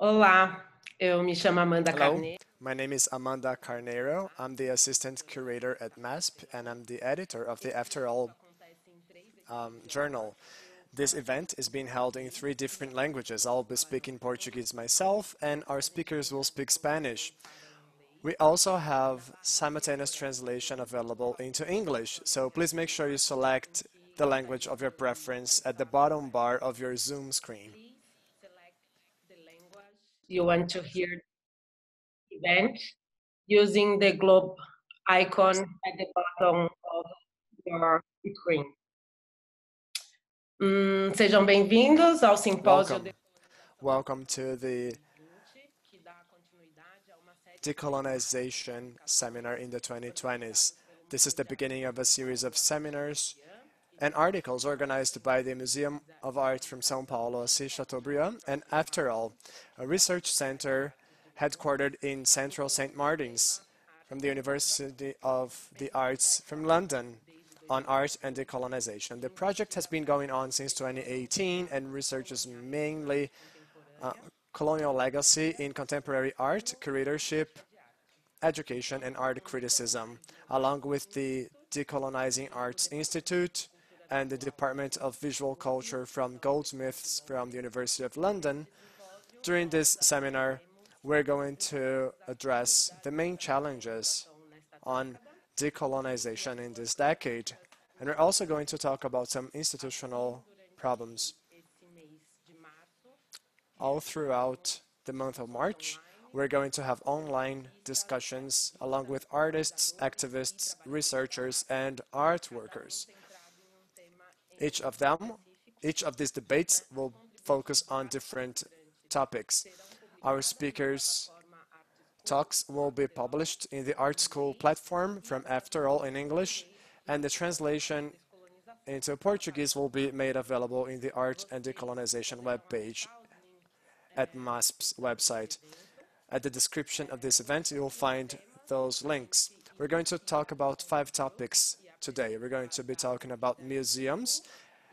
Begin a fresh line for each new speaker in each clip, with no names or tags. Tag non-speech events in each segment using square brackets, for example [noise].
Olá, eu me chamo Amanda
Hello,
Carneiro.
my name is Amanda Carneiro. I'm the assistant curator at MASP and I'm the editor of the Afterall um, journal. This event is being held in three different languages. I'll be speaking Portuguese myself and our speakers will speak Spanish. We also have simultaneous translation available into English, so please make sure you select the language of your preference at the bottom bar of your Zoom screen.
You want to hear the event using the globe icon at the bottom of your screen. Hum, sejam bem-vindos ao simpósio
Welcome. Welcome to the decolonization seminar in the 2020s. This is the beginning of a series of seminars and articles organized by the Museum of Art from São Paulo, Assis Chateaubriand, and Afterall, a research center headquartered in Central Saint Martins from the University of the Arts from London on art and decolonization. The project has been going on since 2018 and researches mainly uh, colonial legacy in contemporary art, curatorship, education, and art criticism, along with the Decolonizing Arts Institute and the Department of Visual Culture from Goldsmiths from the University of London. During this seminar, we're going to address the main challenges on decolonization in this decade. And we're also going to talk about some institutional problems. All throughout the month of March, we're going to have online discussions along with artists, activists, researchers, and art workers. Each of them, each of these debates will focus on different topics. Our speakers' talks will be published in the Art School platform from Afterall in English, and the translation into Portuguese will be made available in the Art and Decolonization webpage at MASP's website. At the description of this event, you'll find those links. We're going to talk about five topics today. We're going to be talking about museums,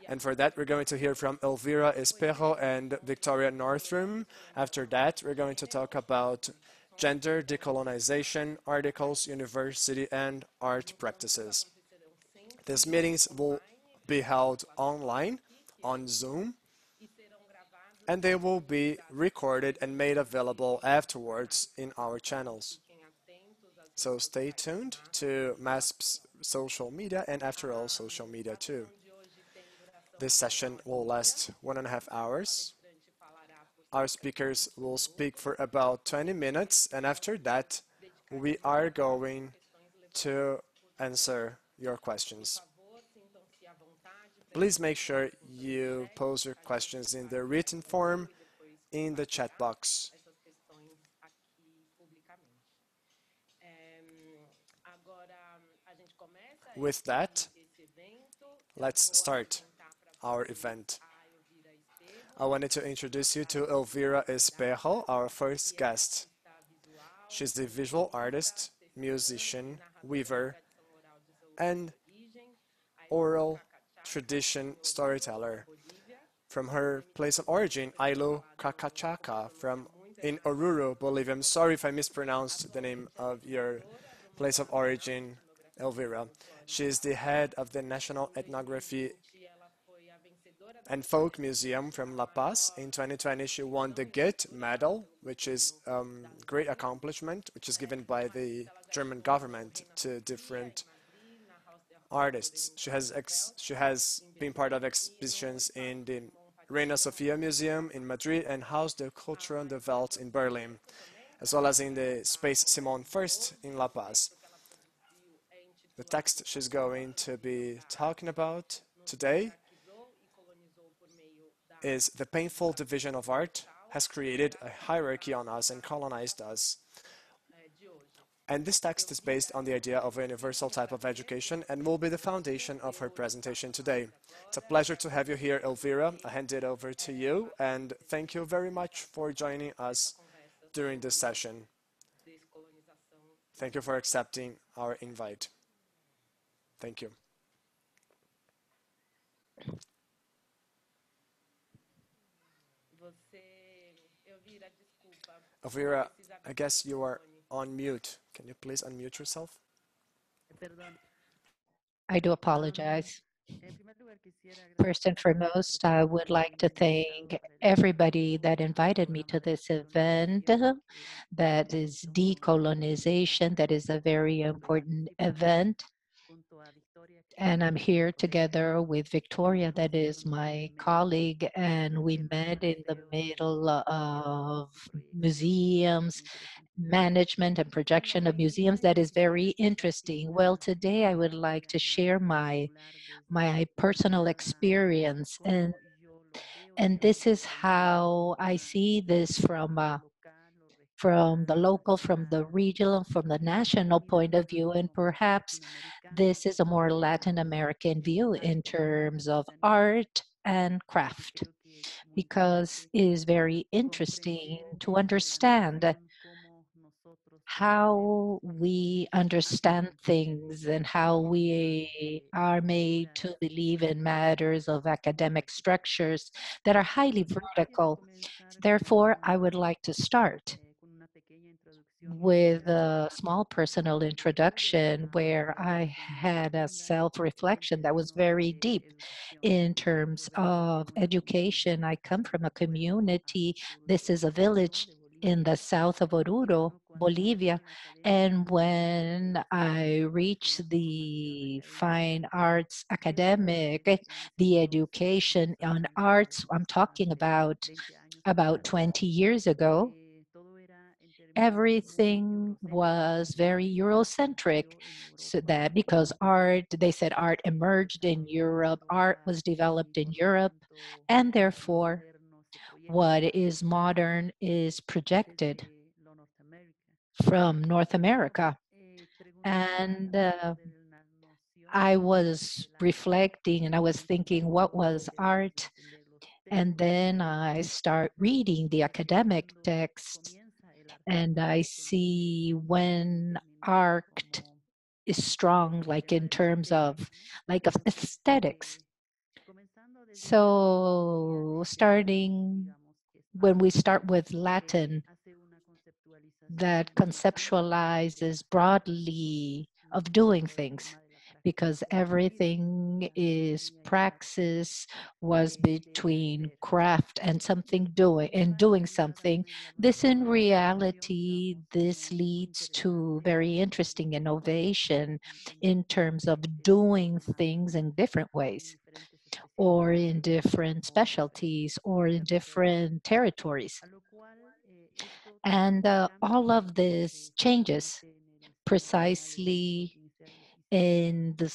and for that, we're going to hear from Elvira Espejo and Victoria Noorthoorn. After that, we're going to talk about gender, decolonization, articles, university, and art practices. These meetings will be held online on Zoom and they will be recorded and made available afterwards in our channels. So stay tuned to MASP's social media and Afterall social media too. This session will last one and a half hours. Our speakers will speak for about 20 minutes and after that we are going to answer your questions. Please make sure you pose your questions in the written form in the chat box. With that, let's start our event. I wanted to introduce you to Elvira Espejo, our first guest. She's the visual artist, musician, weaver, and oral tradition storyteller. From her place of origin, Ayllu Qaqachaka, from in Oruro, Bolivia. I'm sorry if I mispronounced the name of your place of origin, Elvira. She is the head of the National Ethnography
a
and Folk Museum from La Paz. In 2020, she won the Goethe Medal, which is um, great accomplishment, which is given by the German government to different artists. She has ex- she has been part of exhibitions in the Reina Sofia Museum in Madrid and Haus der Kulturen der Welt in Berlin, as well as in the Space Simon First in La Paz. The text she's going to be talking about today is the painful division of art has created a hierarchy on us and colonized us. And this text is based on the idea of a universal type of education and will be the foundation of her presentation today. It's a pleasure to have you here, Elvira. I hand it over to you and thank you very much for joining us during this session. Thank you for accepting our invite. Thank you.
Você, Elvira,
I guess you are on mute. Can you please unmute yourself?
I do apologize. First and foremost, I would like to thank everybody that invited me to this event that is decolonization, that is a very important event. And I'm here together with Victoria, that is my colleague, and we met in the middle of museums, management and projection of museums. That is very interesting. Well, today I would like to share my my personal experience and and this is how I see this from uh, from the local, from the regional, from the national point of view, and perhaps this is a more Latin American view in terms of art and craft, because it is very interesting to understand how we understand things and how we are made to believe in matters of academic structures that are highly vertical. Therefore, I would like to start with a small personal introduction where I had a self-reflection that was very deep in terms of education. I come from a community, this is a village in the south of Oruro, Bolivia. And when I reached the fine arts academic, the education on arts, I'm talking about about 20 years ago, everything was very Eurocentric. So that because art, they said art emerged in Europe, art was developed in Europe, and therefore what is modern is projected from North America. And uh, I was reflecting and I was thinking, what was art? And then I start reading the academic texts and I see when art is strong, like in terms of like of aesthetics. So starting when we start with Latin, that conceptualizes broadly of doing things because everything is praxis was between craft and something doing and doing something. This in reality this leads to very interesting innovation in terms of doing things in different ways or in different specialties or in different territories. And uh, all of this changes precisely in the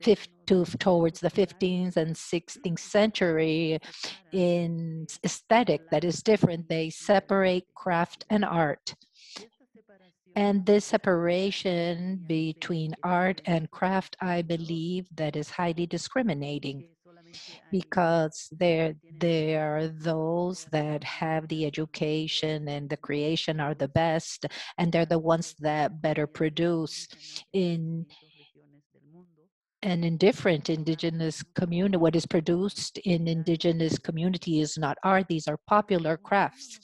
fifth to, towards the 15th and 16th century in aesthetic that is different. They separate craft and art. And this separation between art and craft, I believe that is highly discriminating because there there are those that have the education and the creation are the best and they're the ones that better produce in an indifferent indigenous community what is produced in indigenous community is not art these are popular crafts.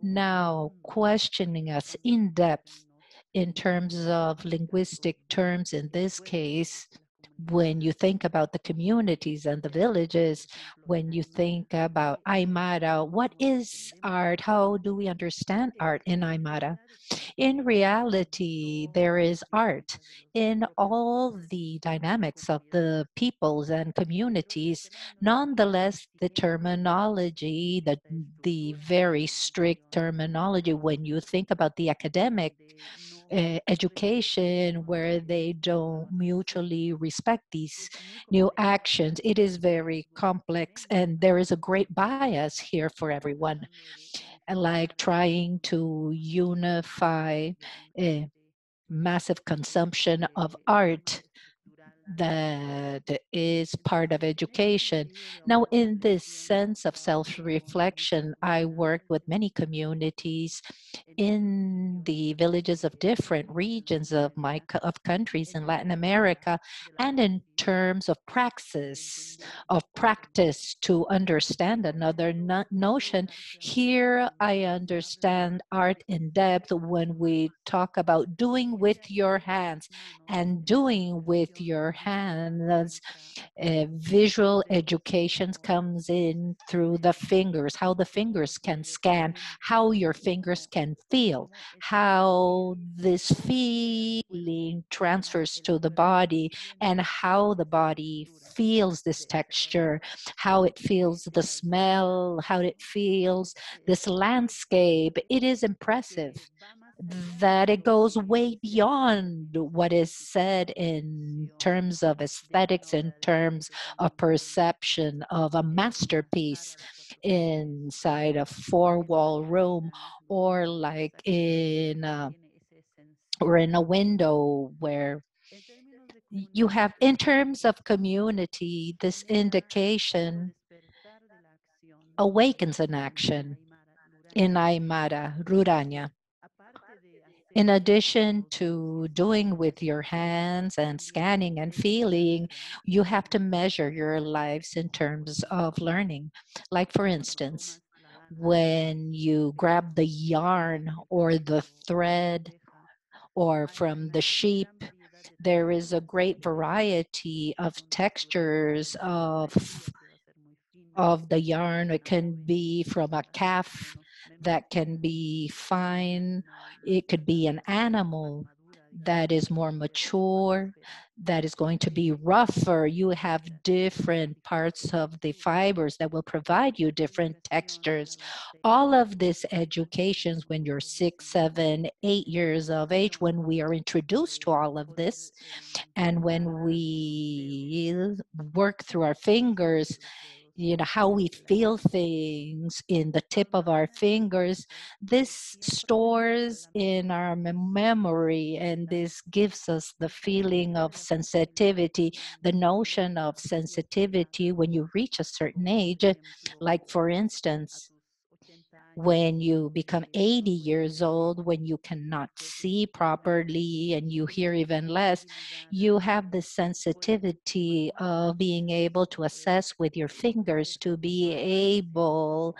Now questioning us in depth in terms of linguistic terms in this case when you think about the communities and the villages, when you think about Aymara, what is art? How do we understand art in Aymara? In reality, there is art in all the dynamics of the peoples and communities. Nonetheless, the terminology, the, the very strict terminology, when you think about the academic uh, education where they don't mutually respect these new actions. It is very complex and there is a great bias here for everyone. And like trying to unify a massive consumption of art that is part of education. Now, mm-hmm. in this sense of self-reflection, I worked with many communities in the villages of different regions of my of countries in Latin America, and in terms of praxis, of practice to understand another no notion. Here, I understand art in depth when we talk about doing with your hands and doing with your hands. Uh, visual education comes in through the fingers, how the fingers can scan, how your fingers can feel, how this feeling transfers to the body, and how the body feels this texture, how it feels the smell, how it feels this landscape. It is impressive that it goes way beyond what is said in terms of aesthetics, in terms of perception of a masterpiece inside a four wall room or like in a, or in a window where you have in terms of community this indication awakens an action in Aymara, Rurania. In addition to doing with your hands and scanning and feeling, you have to measure your lives in terms of learning. Like for instance, when you grab the yarn or the thread or from the sheep, there is a great variety of textures of of the yarn. It can be from a calf that can be fine. It could be an animal that is more mature, that is going to be rougher. You have different parts of the fibers that will provide you different textures. All of this education when you're six, seven, eight years of age, when we are introduced to all of this, and when we work through our fingers, you know how we feel things in the tip of our fingers this stores in our memory and this gives us the feeling of sensitivity the notion of sensitivity when you reach a certain age. Like for instance when you become 80 years old, when you cannot see properly and you hear even less, you have the sensitivity of being able to assess with your fingers, to be able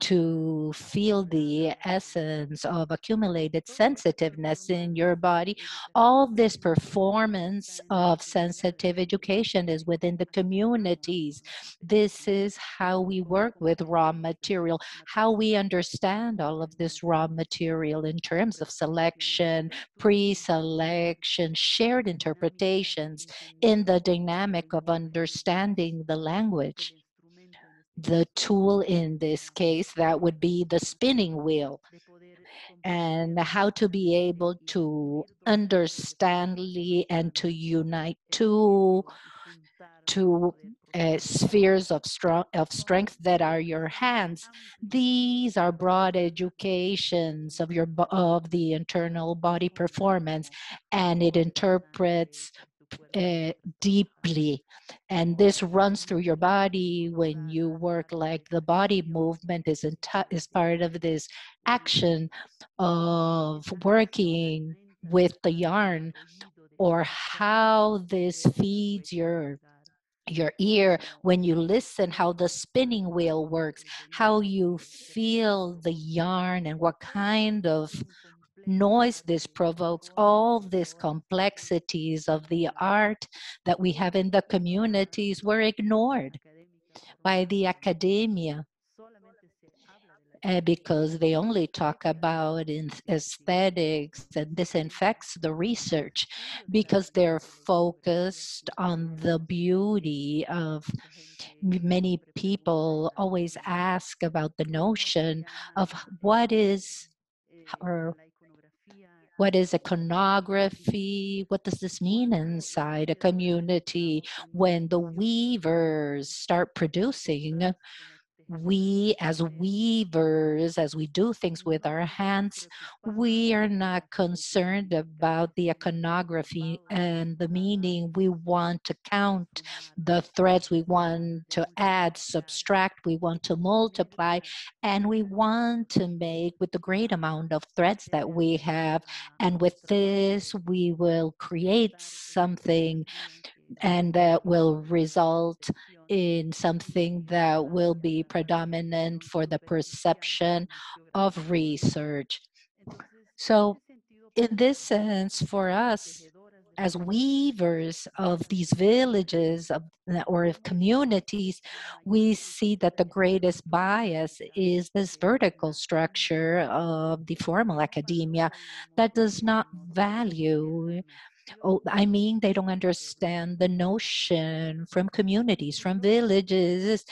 to feel the essence of accumulated sensitiveness in your body. All this performance of sensitive education is within the communities. This is how we work with raw material, how we understand all of this raw material in terms of selection, pre-selection, shared interpretations in the dynamic of understanding the language the tool in this case that would be the spinning wheel and how to be able to understandly and to unite two two uh, spheres of of strength that are your hands. These are broad educations of your of the internal body performance and it interprets uh, deeply. And this runs through your body when you work like the body movement is is part of this action of working with the yarn or how this feeds your your ear. When you listen how the spinning wheel works how you feel the yarn and what kind of noise this provokes, all these complexities of the art that we have in the communities. Were ignored by the academia uh, because they only talk about aesthetics and this infects the research because they're focused on the beauty of many people always ask about the notion of what is or what is iconography? What does this mean inside a community when the weavers start producing we as weavers, as we do things with our hands, we are not concerned about the iconography and the meaning. We want to count the threads, we want to add, subtract, we want to multiply, and we want to make with the great amount of threads that we have. And with this, we will create something and that will result in something that will be predominant for the perception of research. So in this sense, for us, as weavers of these villages of, or communities, we see that the greatest bias is this vertical structure of the formal academia that does not value Oh, I mean, they don't understand the notion from communities, from villages,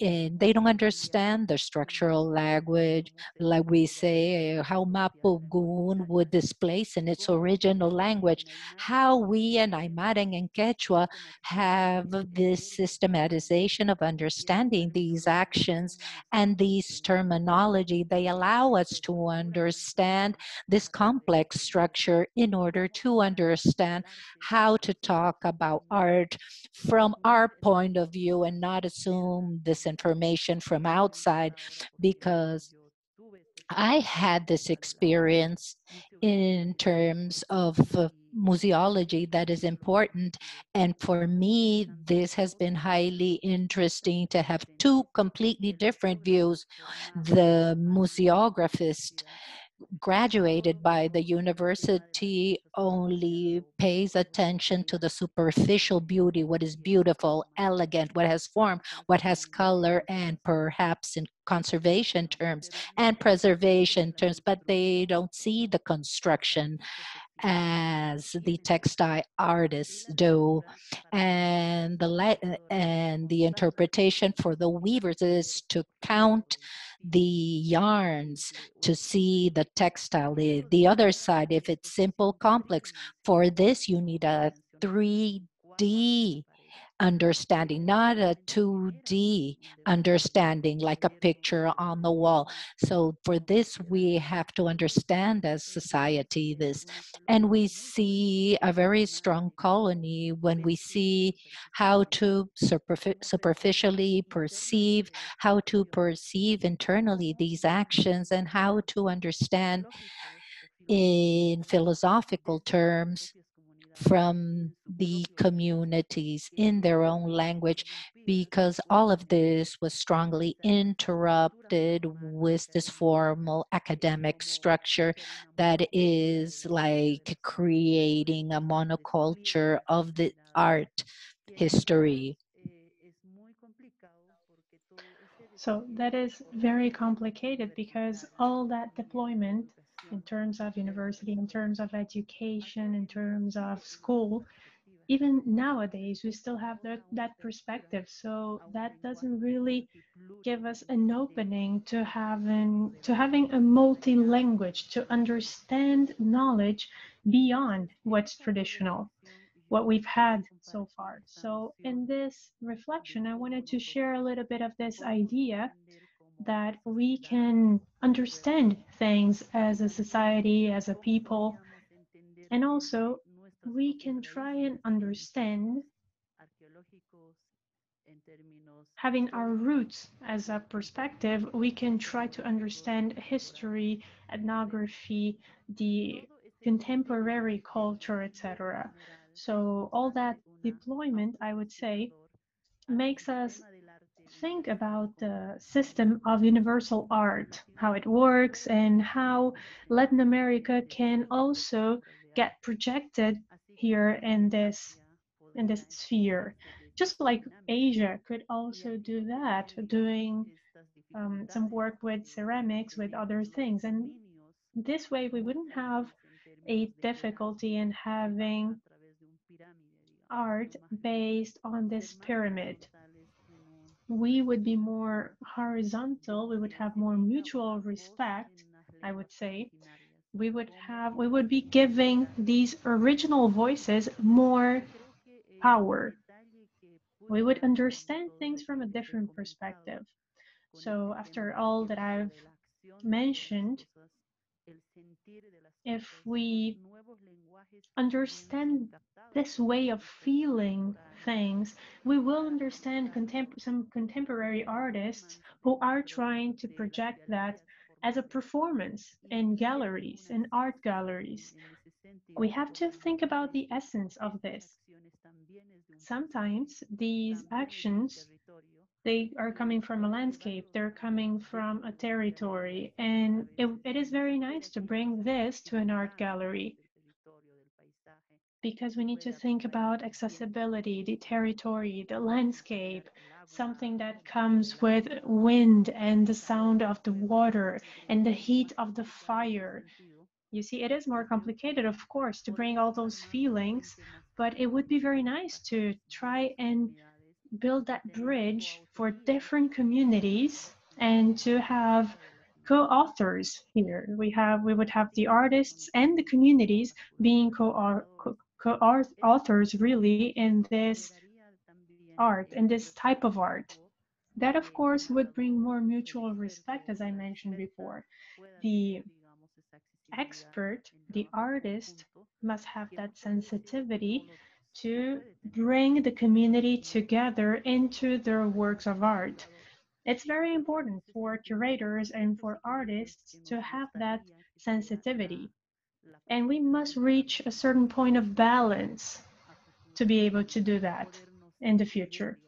and they don't understand the structural language, like we say, eh, how Mapudungun would displace in its original language, how we and Aymara and Quechua have this systematization of understanding these actions and these terminology. They allow us to understand this complex structure in order to understand how to talk about art from our point of view and not assume this information from outside because I had this experience in terms of uh, museology that is important. And for me, this has been highly interesting to have two completely different views. The museographist graduated by the university only pays attention to the superficial beauty, what is beautiful, elegant, what has form, what has color, and perhaps in conservation terms and preservation terms, but they don't see the construction as the textile artists do and the and the interpretation for the weavers is to count the yarns to see the textile, the, the other side, if it's simple, complex. For this, you need a 3D understanding, not a 2D understanding like a picture on the wall. So for this, we have to understand as society this. And we see a very strong colony when we see how to superficially perceive, how to perceive internally these actions and how to understand in philosophical terms from the communities in their own language because all of this was strongly interrupted with this formal academic structure that is like creating a monoculture of the art history.
So that is very complicated because all that deployment in terms of university, in terms of education, in terms of school, even nowadays we still have that, that perspective. So that doesn't really give us an opening to having to having a multi-language, to understand knowledge beyond what's traditional, what we've had so far. So in this reflection, I wanted to share a little bit of this idea that we can understand things as a society, as a people, and also we can try and understand having our roots as a perspective, we can try to understand history, ethnography, the contemporary culture, etc. So all that deployment, I would say, makes us think about the system of universal art, how it works, and how Latin America can also get projected here in this in this sphere. Just like Asia could also do that, doing um, some work with ceramics, with other things. And this way we wouldn't have a difficulty in having art based on this pyramid we would be more horizontal, we would have more mutual respect, I would say. We would have, we would be giving these original voices more power. We would understand things from a different perspective. So after all that I've mentioned, if we understand this way of feeling things, we will understand contem some contemporary artists who are trying to project that as a performance in galleries, in art galleries. We have to think about the essence of this. Sometimes these actions they are coming from a landscape, they're coming from a territory, and it, it is very nice to bring this to an art gallery because we need to think about accessibility, the territory, the landscape, something that comes with wind and the sound of the water and the heat of the fire. You see, it is more complicated, of course, to bring all those feelings, but it would be very nice to try and build that bridge for different communities and to have co-authors here. We have we would have the artists and the communities being co-authors really in this art, in this type of art. That of course would bring more mutual respect as I mentioned before. The expert, the artist must have that sensitivity to bring the community together into their works of art. It's very important for curators and for artists to have that sensitivity. And we must reach a certain point of balance to be able to do that in the future.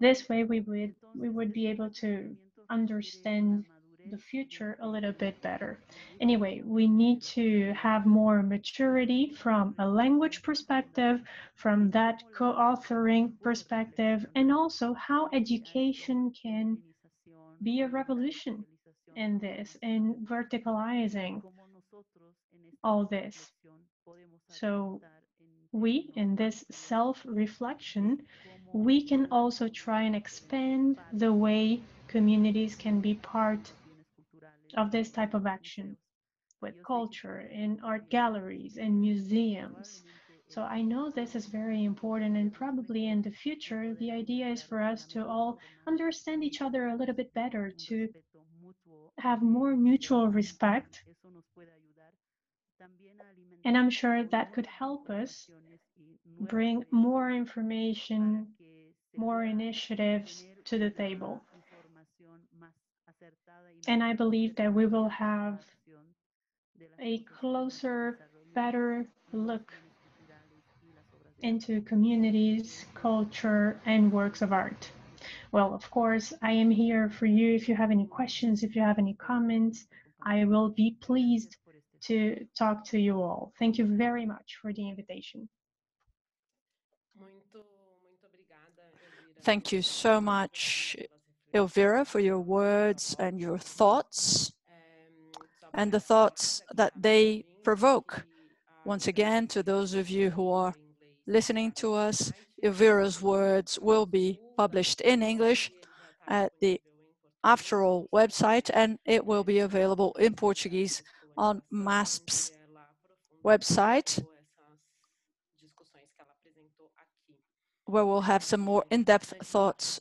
This way we would we would be able to understand the future a little bit better. Anyway, we need to have more maturity from a language perspective, from that co-authoring perspective, and also how education can be a revolution in this, in verticalizing all this. So we, in this self-reflection, we can also try and expand the way communities can be part of this type of action with culture in art galleries and museums. So I know this is very important and probably in the future, the idea is for us to all understand each other a little bit better, to have more mutual respect. And I'm sure that could help us bring more information, more initiatives to the table. And I believe that we will have a closer, better look into communities, culture, and works of art. Well, of course, I am here for you. If you have any questions, if you have any comments, I will be pleased to talk to you all. Thank you very much for the invitation.
Thank you so much, Elvira, for your words and your thoughts and the thoughts that they provoke. Once again, to those of you who are listening to us, Elvira's words will be published in English at the Afterall website, and it will be available in Portuguese on MASP's website, where we'll have some more in-depth thoughts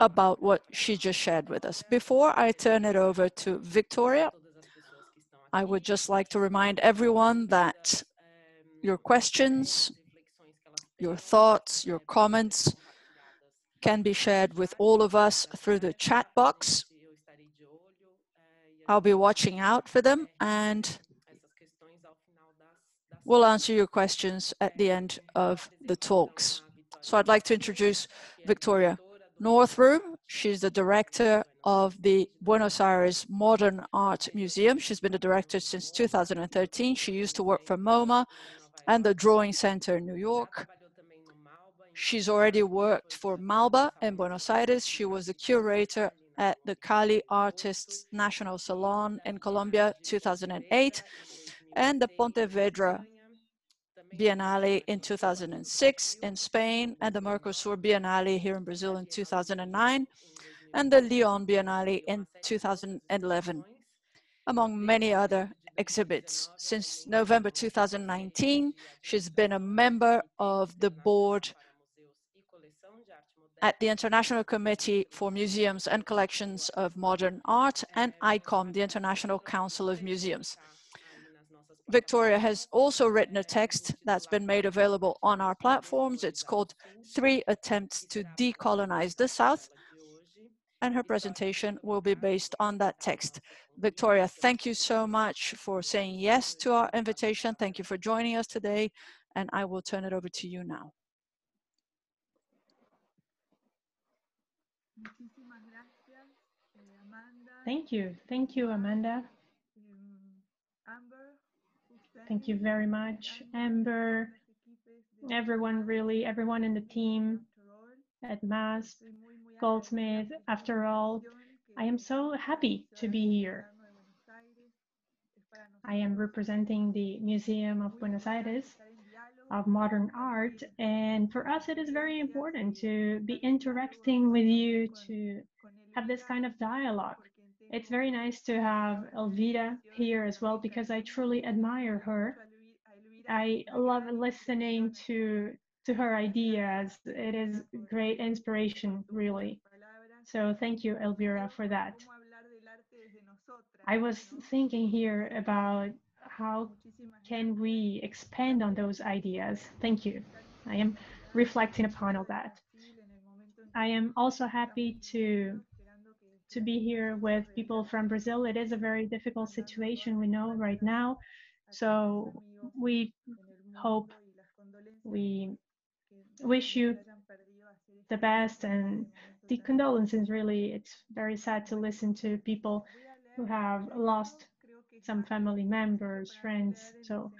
about what she just shared with us. Before I turn it over to Victoria, I would just like to remind everyone that your questions, your thoughts, your comments can be shared with all of us through the chat box. I'll be watching out for them and we'll answer your questions at the end of the talks. So I'd like to introduce Victoria Noorthoorn. She's the director of the Buenos Aires Modern Art Museum. She's been the director since 2013. She used to work for MoMA and the Drawing Center in New York. She's already worked for Malba in Buenos Aires. She was the curator at the Cali Artists National Salon in Colombia 2008 and the Pontevedra Biennale in 2006 in Spain and the Mercosur Biennale here in Brazil in 2009 and the Lyon Biennale in 2011, among many other exhibits. Since November 2019, she's been a member of the board at the International Committee for Museums and Collections of Modern Art and ICOM, the International Council of Museums. Victoria has also written a text that's been made available on our platforms. It's called Three Attempts to Decolonize the South, and her presentation will be based on that text. Victoria, thank you so much for saying yes to our invitation. Thank you for joining us today, and I will turn it over to you now.
Thank you. Thank you, Amanda. Thank you very much, Amber, everyone really, everyone in the team at MASP, Goldsmith. Afterall, I am so happy to be here. I am representing the Museum of Buenos Aires of Modern Art, and for us it is very important to be interacting with you, to have this kind of dialogue. It's very nice to have Elvira here as well because I truly admire her. I love listening to to her ideas. It is great inspiration, really. So thank you, Elvira, for that. I was thinking here about how can we expand on those ideas. Thank you. I am reflecting upon all that. I am also happy to to be here with people from Brazil. It is a very difficult situation we know right now. So we hope, we wish you the best and the condolences really. It's very sad to listen to people who have lost some family members, friends. So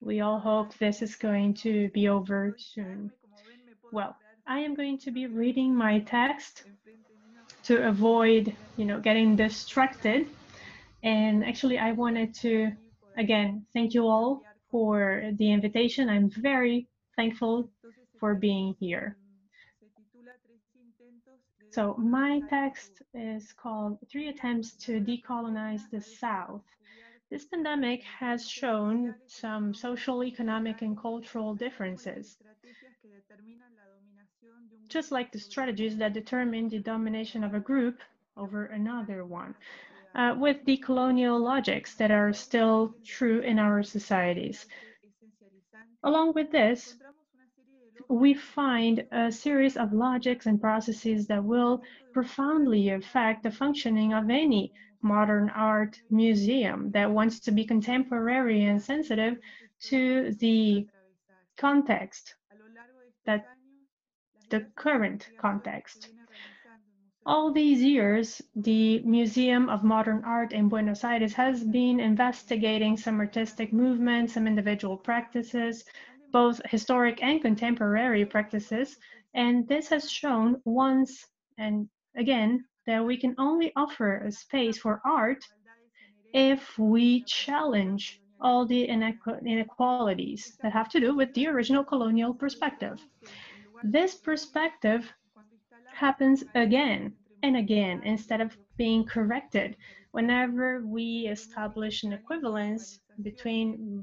we all hope this is going to be over soon. Well, I am going to be reading my text to avoid, you know, getting distracted. And actually, I wanted to, again, thank you all for the invitation. I'm very thankful for being here. So my text is called Three Attempts to Decolonize the South. This pandemic has shown some social, economic, and cultural differences just like the strategies that determine the domination of a group over another one, uh, with the colonial logics that are still true in our societies. Along with this, we find a series of logics and processes that will profoundly affect the functioning of any modern art museum that wants to be contemporary and sensitive to the context that the current context. All these years, the Museum of Modern Art in Buenos Aires has been investigating some artistic movements, some individual practices, both historic and contemporary practices, and this has shown once and again that we can only offer a space for art if we challenge all the inequalities that have to do with the original colonial perspective. This perspective happens again and again instead of being corrected whenever we establish an equivalence between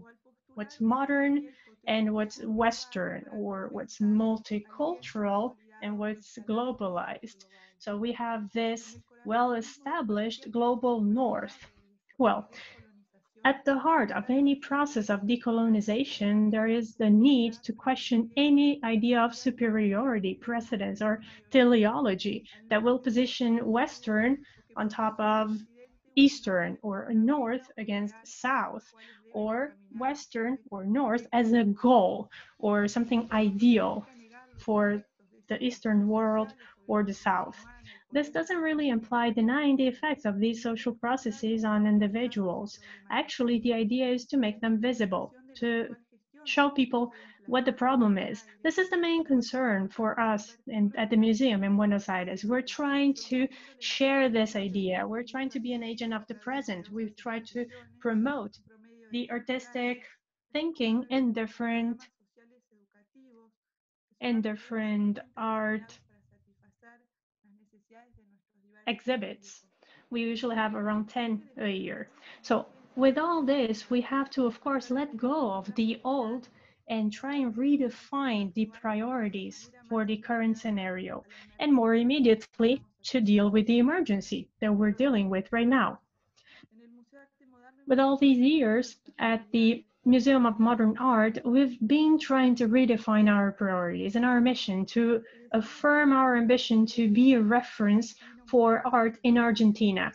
what's modern and what's Western or what's multicultural and what's globalized. So we have this well-established global north. Well, at the heart of any process of decolonization, there is the need to question any idea of superiority, precedence, or teleology that will position Western on top of Eastern or North against South, or Western or North as a goal or something ideal for the Eastern world or the South. This doesn't really imply denying the effects of these social processes on individuals. Actually, the idea is to make them visible, to show people what the problem is. This is the main concern for us in, at the museum in Buenos Aires. We're trying to share this idea. We're trying to be an agent of the present. We've tried to promote the artistic thinking in different in different art exhibits. We usually have around 10 a year. So with all this, we have to, of course, let go of the old and try and redefine the priorities for the current scenario, and more immediately to deal with the emergency that we're dealing with right now. With all these years at the Museum of Modern Art, we've been trying to redefine our priorities and our mission to affirm our ambition to be a reference for art in Argentina,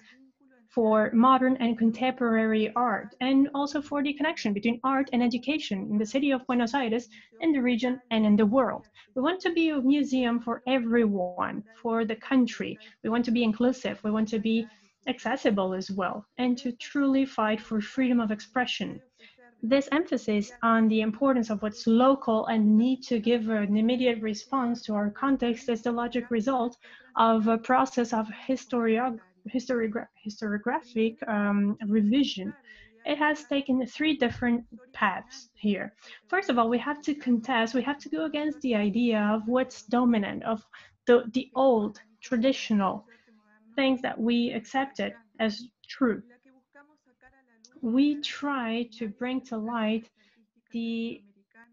for modern and contemporary art, and also for the connection between art and education in the city of Buenos Aires, in the region, and in the world. We want to be a museum for everyone, for the country. We want to be inclusive. We want to be accessible as well, and to truly fight for freedom of expression. This emphasis on the importance of what's local and need to give an immediate response to our context is the logic result of a process of historiogra historiographic um, revision, it has taken three different paths here. First of all, we have to contest, we have to go against the idea of what's dominant, of the, the old, traditional things that we accepted as true. We try to bring to light the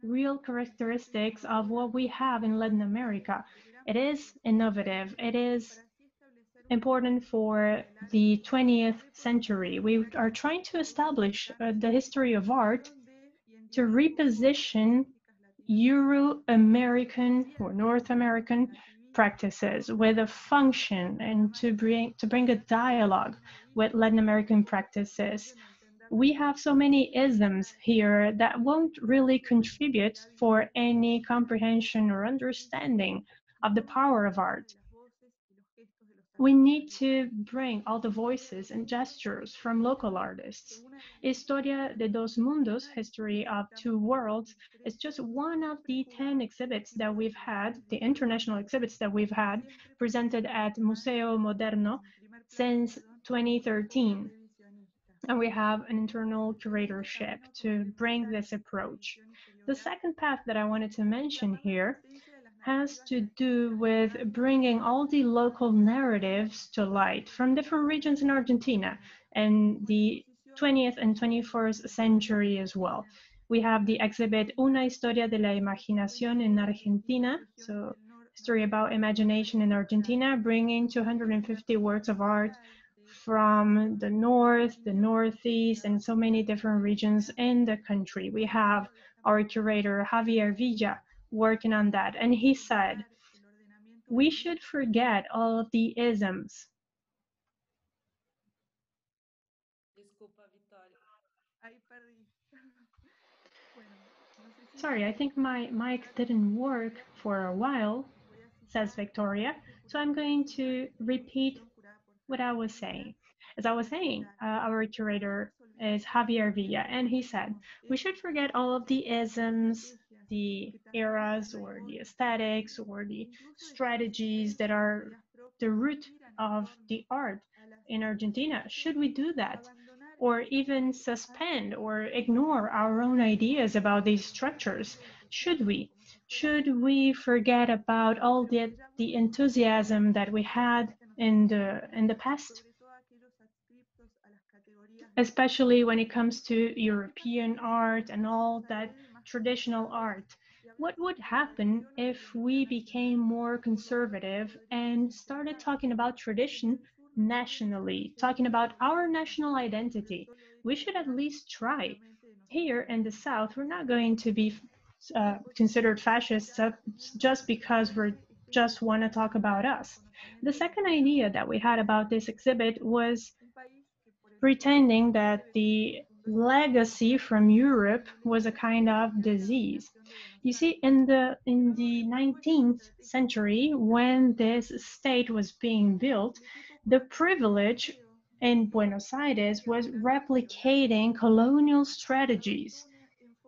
real characteristics of what we have in Latin America. It is innovative, it is important for the 20th century. We are trying to establish uh, the history of art to reposition Euro-American or North American practices with a function and to bring to bring a dialogue with Latin American practices. We have so many isms here that won't really contribute for any comprehension or understanding of the power of art we need to bring all the voices and gestures from local artists. Historia de dos Mundos, History of Two Worlds, is just one of the 10 exhibits that we've had, the international exhibits that we've had, presented at Museo Moderno since 2013. And we have an internal curatorship to bring this approach. The second path that I wanted to mention here has to do with bringing all the local narratives to light from different regions in Argentina and the 20th and 21st century as well. We have the exhibit Una historia de la imaginación en Argentina, so story about imagination in Argentina, bringing 250 works of art from the north, the northeast, and so many different regions in the country. We have our curator Javier Villa, working on that. And he said, we should forget all of the isms. Sorry, I think my mic didn't work for a while, says Victoria. So I'm going to repeat what I was saying. As I was saying, uh, our curator is Javier Villa, and he said, we should forget all of the isms, the eras or the aesthetics or the strategies that are the root of the art in Argentina? Should we do that? Or even suspend or ignore our own ideas about these structures? Should we? Should we forget about all the, the enthusiasm that we had in the, in the past? Especially when it comes to European art and all that traditional art. What would happen if we became more conservative and started talking about tradition nationally, talking about our national identity? We should at least try. Here in the South, we're not going to be uh, considered fascists just because we just want to talk about us. The second idea that we had about this exhibit was pretending that the legacy from Europe was a kind of disease. You see, in the in the 19th century, when this state was being built, the privilege in Buenos Aires was replicating colonial strategies,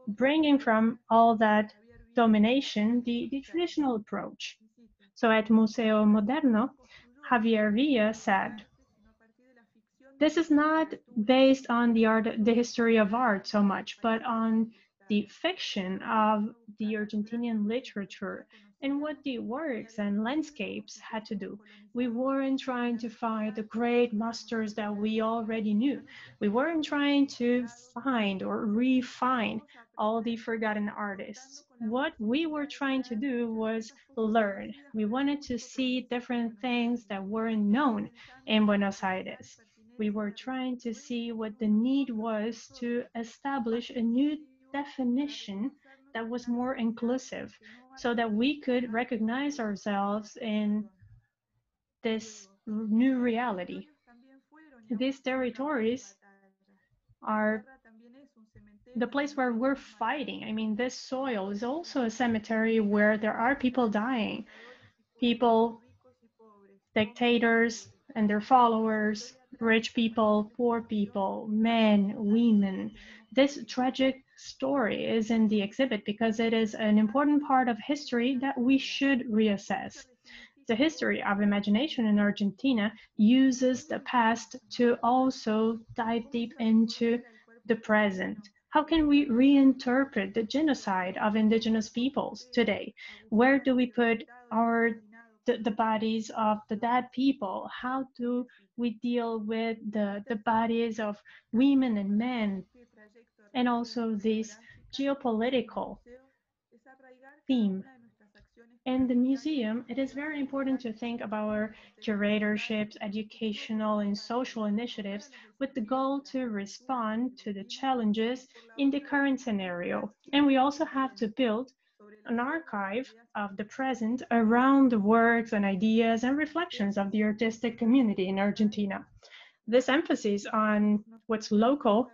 bringing from all that domination the, the traditional approach. So at Museo Moderno, Javier Villa said, this is not based on the art, the history of art so much, but on the fiction of the Argentinian literature and what the works and landscapes had to do. We weren't trying to find the great masters that we already knew. We weren't trying to find or refine all the forgotten artists. What we were trying to do was learn. We wanted to see different things that weren't known in Buenos Aires. We were trying to see what the need was to establish a new definition that was more inclusive so that we could recognize ourselves in this new reality. These territories are the place where we're fighting. I mean, this soil is also a cemetery where there are people dying, people, dictators and their followers, rich people, poor people, men, women. This tragic story is in the exhibit because it is an important part of history that we should reassess. The history of imagination in Argentina uses the past to also dive deep into the present. How can we reinterpret the genocide of indigenous peoples today? Where do we put our the, the bodies of the dead people? How do we deal with the, the bodies of women and men? And also this geopolitical theme in the museum, it is very important to think about our curatorships, educational and social initiatives with the goal to respond to the challenges in the current scenario. And we also have to build an archive of the present around the works and ideas and reflections of the artistic community in Argentina. This emphasis on what's local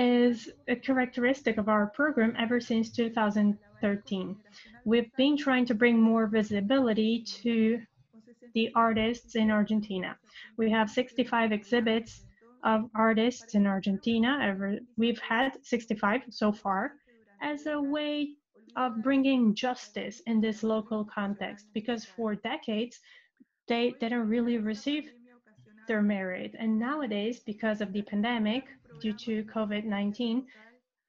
is a characteristic of our program ever since 2013 we've been trying to bring more visibility to the artists in Argentina. We have 65 exhibits of artists in Argentina. We've had 65 so far as a way of bringing justice in this local context because for decades they didn't really receive their merit. And nowadays, because of the pandemic, due to COVID 19,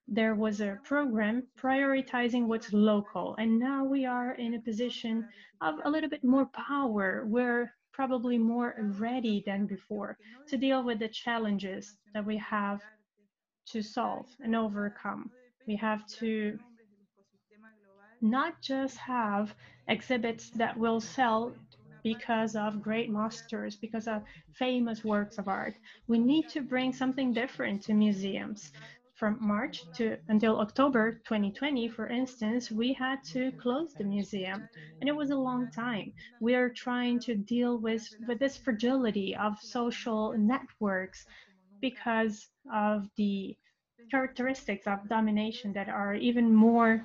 there was a program prioritizing what's local. And now we are in a position of a little bit more power. We're probably more ready than before to deal with the challenges that we have to solve and overcome. We have to not just have exhibits that will sell because of great masters, because of famous works of art. We need to bring something different to museums from March to until October 2020, for instance, we had to close the museum, and it was a long time. We are trying to deal with, with this fragility of social networks because of the characteristics of domination that are even more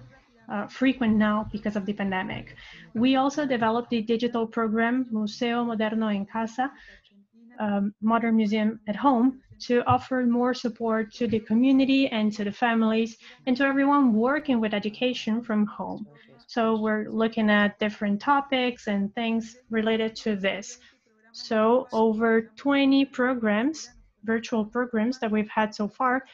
uh, frequent now because of the pandemic. We also developed the digital program Museo Moderno en Casa, um, Modern Museum at Home, to offer more support to the community and to the families and to everyone working with education from home. So we're looking at different topics and things related to this. So over 20 programs, virtual programs that we've had so far,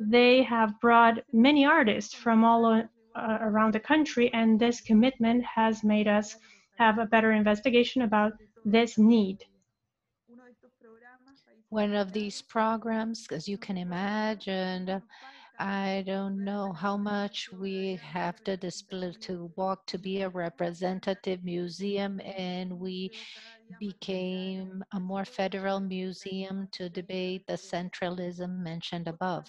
they have brought many artists from all uh, around the country and this commitment has made us have a better investigation about this need.
One of these programs, as you can imagine, I don't know how much we have to display to walk to be a representative museum and we became a more federal museum to debate the centralism mentioned above.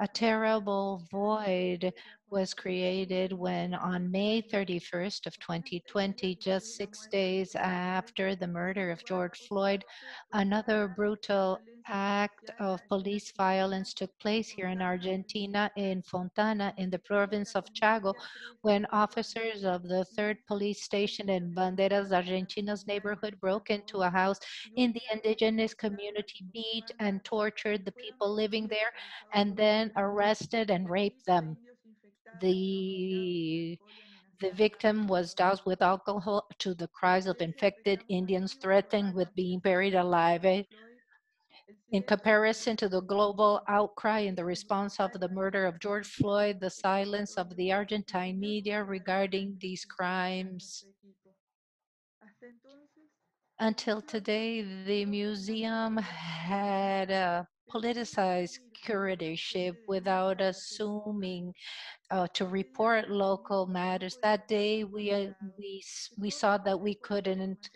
A terrible void was created when on May 31st of 2020, just six days after the murder of George Floyd, another brutal act of police violence took place here in Argentina in Fontana in the province of Chaco when officers of the 3rd police station in Banderas Argentinas neighborhood broke into a house in the indigenous community, beat and tortured the people living there, and then arrested and raped them. The the victim was doused with alcohol to the cries of infected Indians threatened with being buried alive. Eh. In comparison to the global outcry in the response of the murder of George Floyd, the silence of the Argentine media regarding these crimes. Until today, the museum had a politicized curatorship without assuming uh, to report local matters. That day, we, uh, we, we saw that we couldn't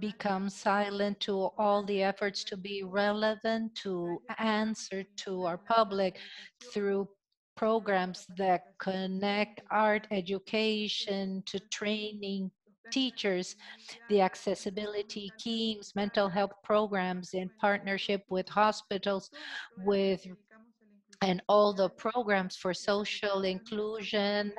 become silent to all the efforts to be relevant, to answer to our public through programs that connect art education to training teachers, the accessibility teams, mental health programs in partnership with hospitals, with and all the programs for social inclusion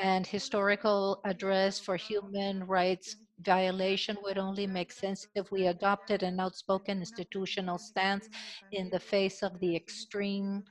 and historical address for human rights violation would only make sense if we adopted an outspoken institutional stance in the face of the extreme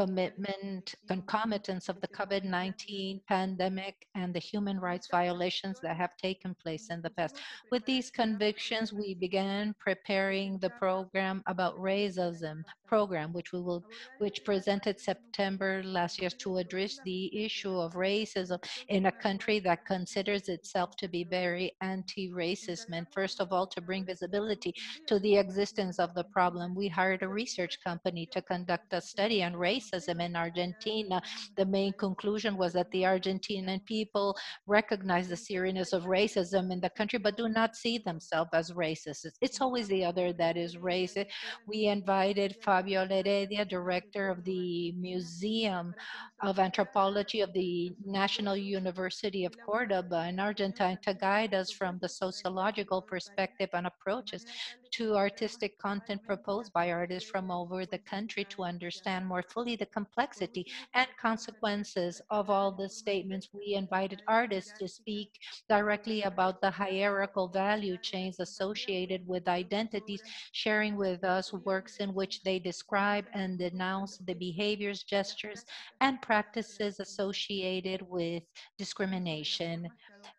commitment, concomitants of the COVID-19 pandemic and the human rights violations that have taken place in the past. With these convictions, we began preparing the program about racism program, which we will, which presented September last year to address the issue of racism in a country that considers itself to be very anti-racist. And first of all, to bring visibility to the existence of the problem, we hired a research company to conduct a study on racism racism in Argentina. The main conclusion was that the Argentinian people recognize the seriousness of racism in the country, but do not see themselves as racist. It's always the other that is racist. We invited Fabio Heredia, director of the Museum of Anthropology of the National University of Cordoba in Argentina to guide us from the sociological perspective and approaches to artistic content proposed by artists from over the country to understand more fully the complexity and consequences of all the statements. We invited artists to speak directly about the hierarchical value chains associated with identities, sharing with us works in which they describe and denounce the behaviors, gestures, and practices associated with discrimination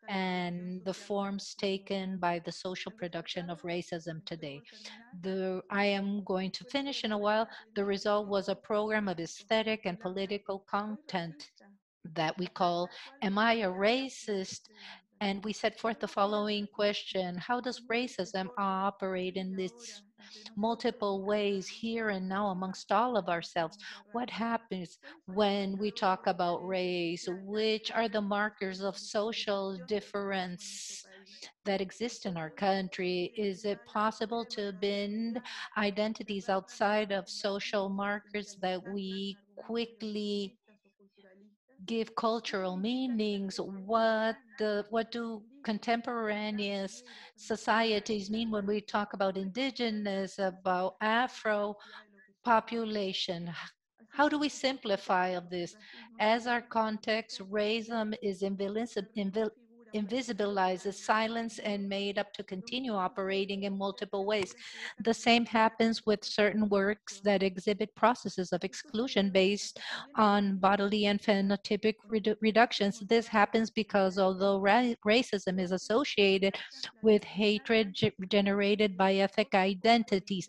and the forms taken by the social production of racism today. The, I am going to finish in a while. The result was a program of aesthetic and political content that we call Am I a Racist? And we set forth the following question How does racism operate in this multiple ways here and now amongst all of ourselves. What happens when we talk about race? Which are the markers of social difference that exist in our country? Is it possible to bend identities outside of social markers that we quickly give cultural meanings? What the what do contemporaneous societies mean when we talk about indigenous, about Afro population? How do we simplify of this? As our context, racism is invisible invisibilizes silence and made up to continue operating in multiple ways. The same happens with certain works that exhibit processes of exclusion based on bodily and phenotypic redu reductions. This happens because although ra racism is associated with hatred generated by ethnic identities,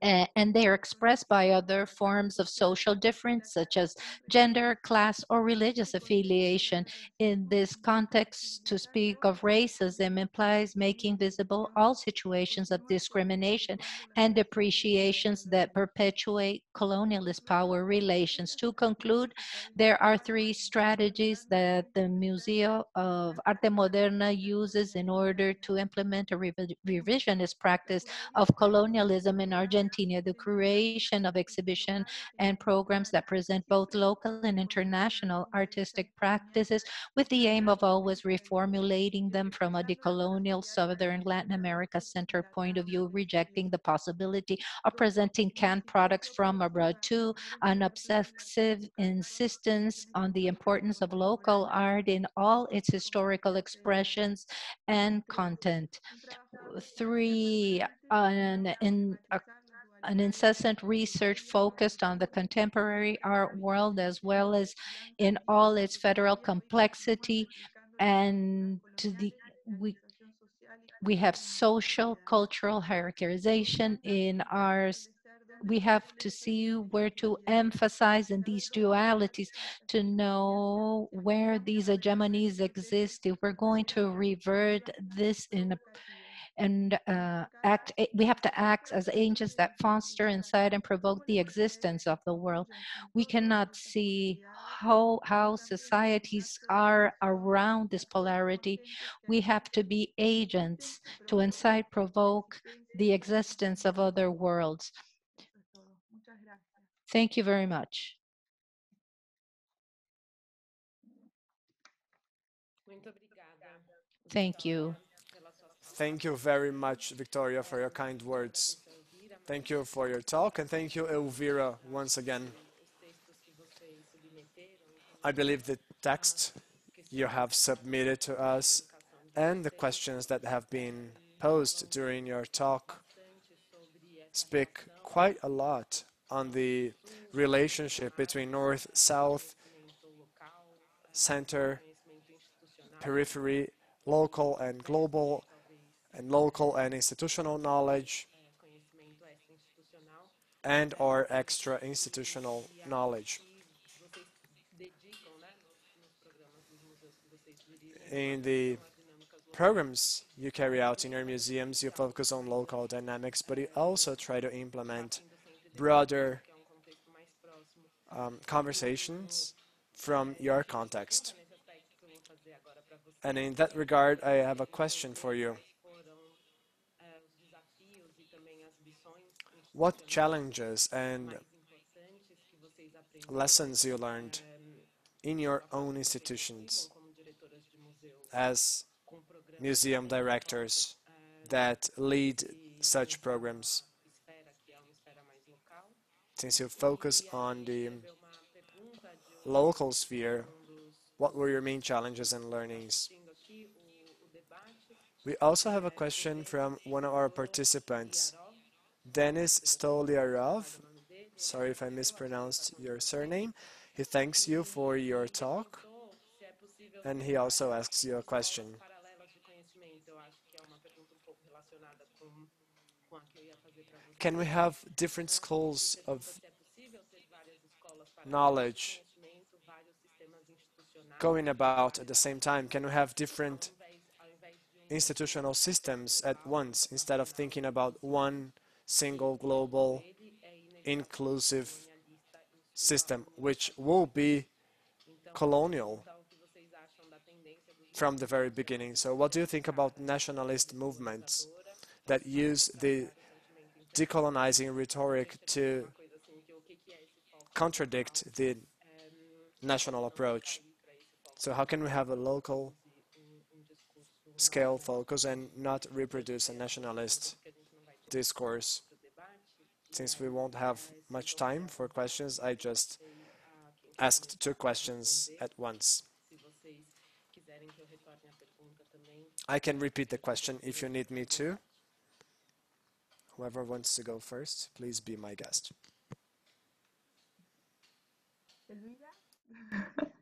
and they are expressed by other forms of social difference, such as gender, class, or religious affiliation. In this context, to speak of racism implies making visible all situations of discrimination and depreciations that perpetuate colonialist power relations. To conclude, there are three strategies that the Museo of Arte Moderna uses in order to implement a revisionist practice of colonialism in Argentina the creation of exhibition and programs that present both local and international artistic practices with the aim of always reformulating them from a decolonial Southern Latin America center point of view, rejecting the possibility of presenting canned products from abroad to an obsessive insistence on the importance of local art in all its historical expressions and content. Three, an, an incessant research focused on the contemporary art world as well as in all its federal complexity and the we We have social, cultural hierarchization in ours. We have to see where to emphasize in these dualities to know where these hegemonies exist. If we're going to revert this in a and uh, act we have to act as agents that foster incite and provoke the existence of the world. We cannot see how how societies are around this polarity. We have to be agents to incite provoke the existence of other worlds thank you very much thank you
Thank you very much, Victoria, for your kind words. Thank you for your talk, and thank you, Elvira, once again. I believe the text you have submitted to us and the questions that have been posed during your talk speak quite a lot on the relationship between north, south, center, periphery, local and global and local and institutional knowledge and or extra institutional knowledge. In the programs you carry out in your museums, you focus on local dynamics, but you also try to implement broader um, conversations from your context. And in that regard, I have a question for you. What challenges and lessons you learned in your own institutions as museum directors that lead such programs? Since you focus on the local sphere, what were your main challenges and learnings? We also have a question from one of our participants. Denis Stolyarov, sorry if I mispronounced your surname, he thanks you for your talk and he also asks you a question. Can we have different schools of knowledge going about at the same time? Can we have different institutional systems at once instead of thinking about one single global inclusive system, which will be colonial from the very beginning. So what do you think about nationalist movements that use the decolonizing rhetoric to contradict the national approach? So how can we have a local scale focus and not reproduce a nationalist discourse. Since we won't have much time for questions, I just asked two questions at once. I can repeat the question if you need me to. Whoever wants to go first, please be my guest. [laughs]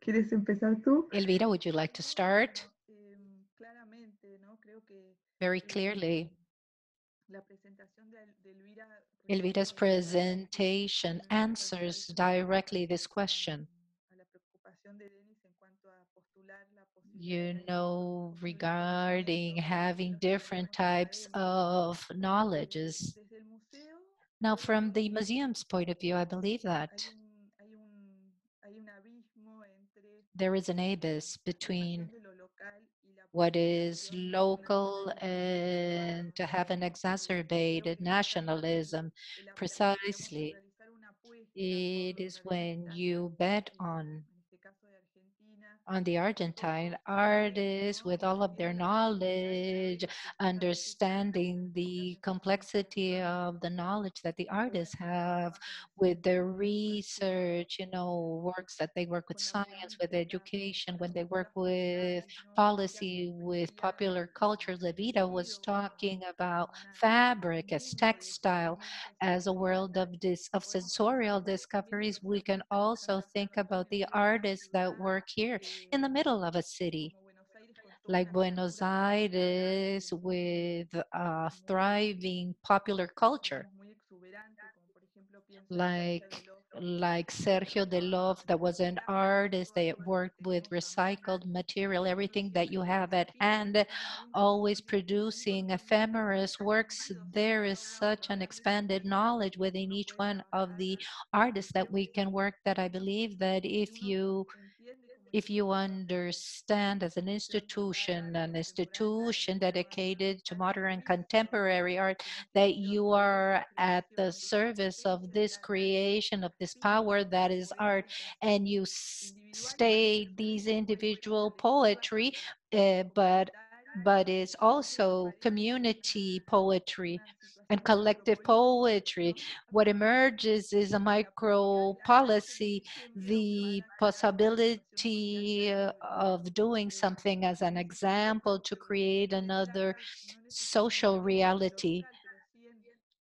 ¿Quieres empezar tú?
Elvira, would you like to start? Very clearly, Elvira's presentation answers directly this question. You know, regarding having different types of knowledges. Now, from the museum's point of view, I believe that there is an abyss between what is local and to have an exacerbated nationalism precisely it is when you bet on on the Argentine artists with all of their knowledge, understanding the complexity of the knowledge that the artists have with their research, you know, works that they work with science, with education, when they work with policy, with popular culture. Levita was talking about fabric as textile, as a world of this of sensorial discoveries. We can also think about the artists that work here in the middle of a city, like Buenos Aires with a thriving popular culture like like Sergio De Loof, that was an artist that worked with recycled material, everything that you have at hand, always producing ephemeris works. There is such an expanded knowledge within each one of the artists that we can work that I believe that if you if you understand as an institution, an institution dedicated to modern and contemporary art, that you are at the service of this creation, of this power that is art, and you stay these individual poetry, uh, but but it's also community poetry and collective poetry. What emerges is a micro policy, the possibility uh, of doing something as an example to create another social reality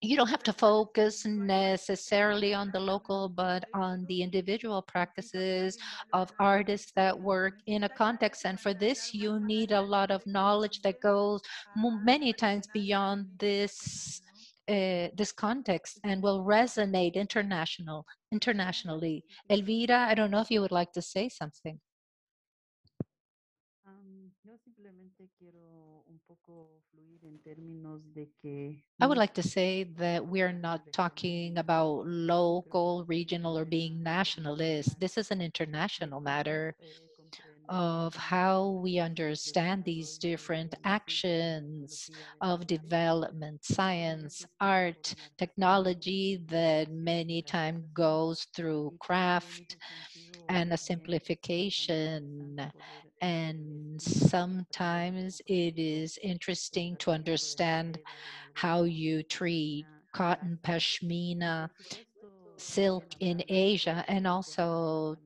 you don't have to focus necessarily on the local, but on the individual practices of artists that work in a context. And for this, you need a lot of knowledge that goes many times beyond this uh, this context and will resonate international internationally. Elvira, I don't know if you would like to say something. I would like to say that we are not talking about local, regional, or being nationalist. This is an international matter of how we understand these different actions of development, science, art, technology that many times goes through craft and a simplification. And sometimes it is interesting to understand how you treat cotton, pashmina, silk in Asia, and also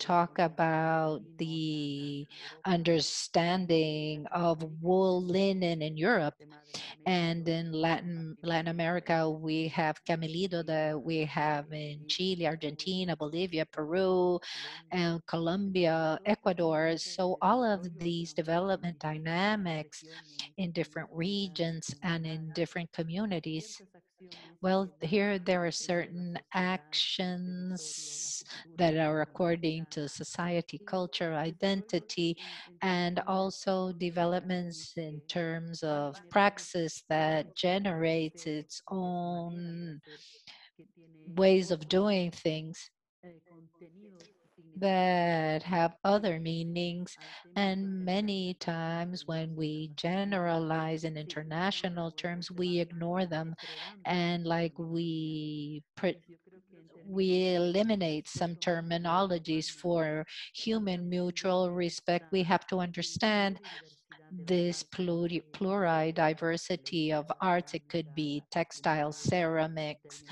talk about the understanding of wool linen in Europe. And in Latin, Latin America, we have Camelido that we have in Chile, Argentina, Bolivia, Peru, and Colombia, Ecuador. So all of these development dynamics in different regions and in different communities well, here there are certain actions that are according to society, culture, identity, and also developments in terms of praxis that generates its own ways of doing things that have other meanings. And many times when we generalize in international terms, we ignore them and like we we eliminate some terminologies for human mutual respect. We have to understand this pluri, diversity of arts. It could be textiles, ceramics,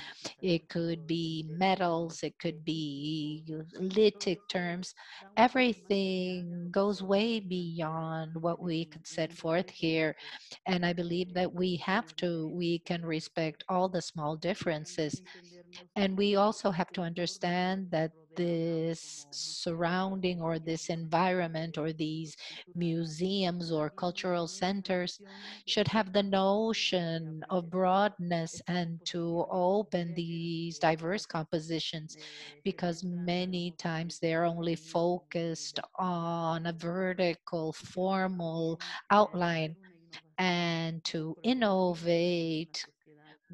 it could be metals, it could be lithic terms. Everything goes way beyond what we could set forth here. And I believe that we have to, we can respect all the small differences. And we also have to understand that this surrounding or this environment or these museums or cultural centers should have the notion of broadness and to open these diverse compositions because many times they're only focused on a vertical formal outline and to innovate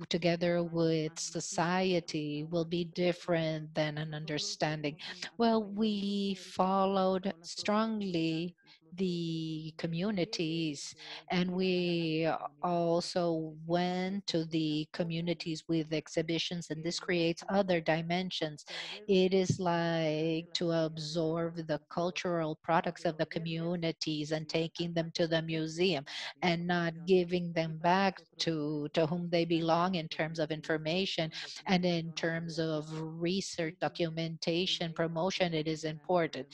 together with society will be different than an understanding. Well, we followed strongly the communities and we also went to the communities with exhibitions and this creates other dimensions. It is like to absorb the cultural products of the communities and taking them to the museum and not giving them back to to whom they belong in terms of information and in terms of research documentation promotion it is important.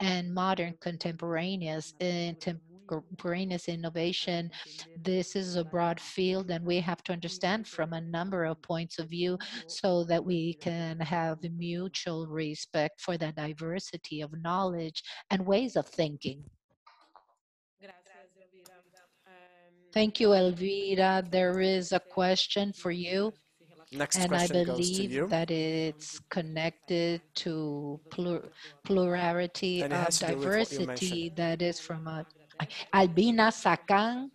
And modern contemporaneous contemporaneous innovation. This is a broad field and we have to understand from a number of points of view so that we can have mutual respect for the diversity of knowledge and ways of thinking. Thank you, Elvira. There is a question for you.
Next
and I
question goes to
believe
you.
that it's connected to plur plurality
And
of
has to do with what you
diversity that is from uh, a, Albina Sacan.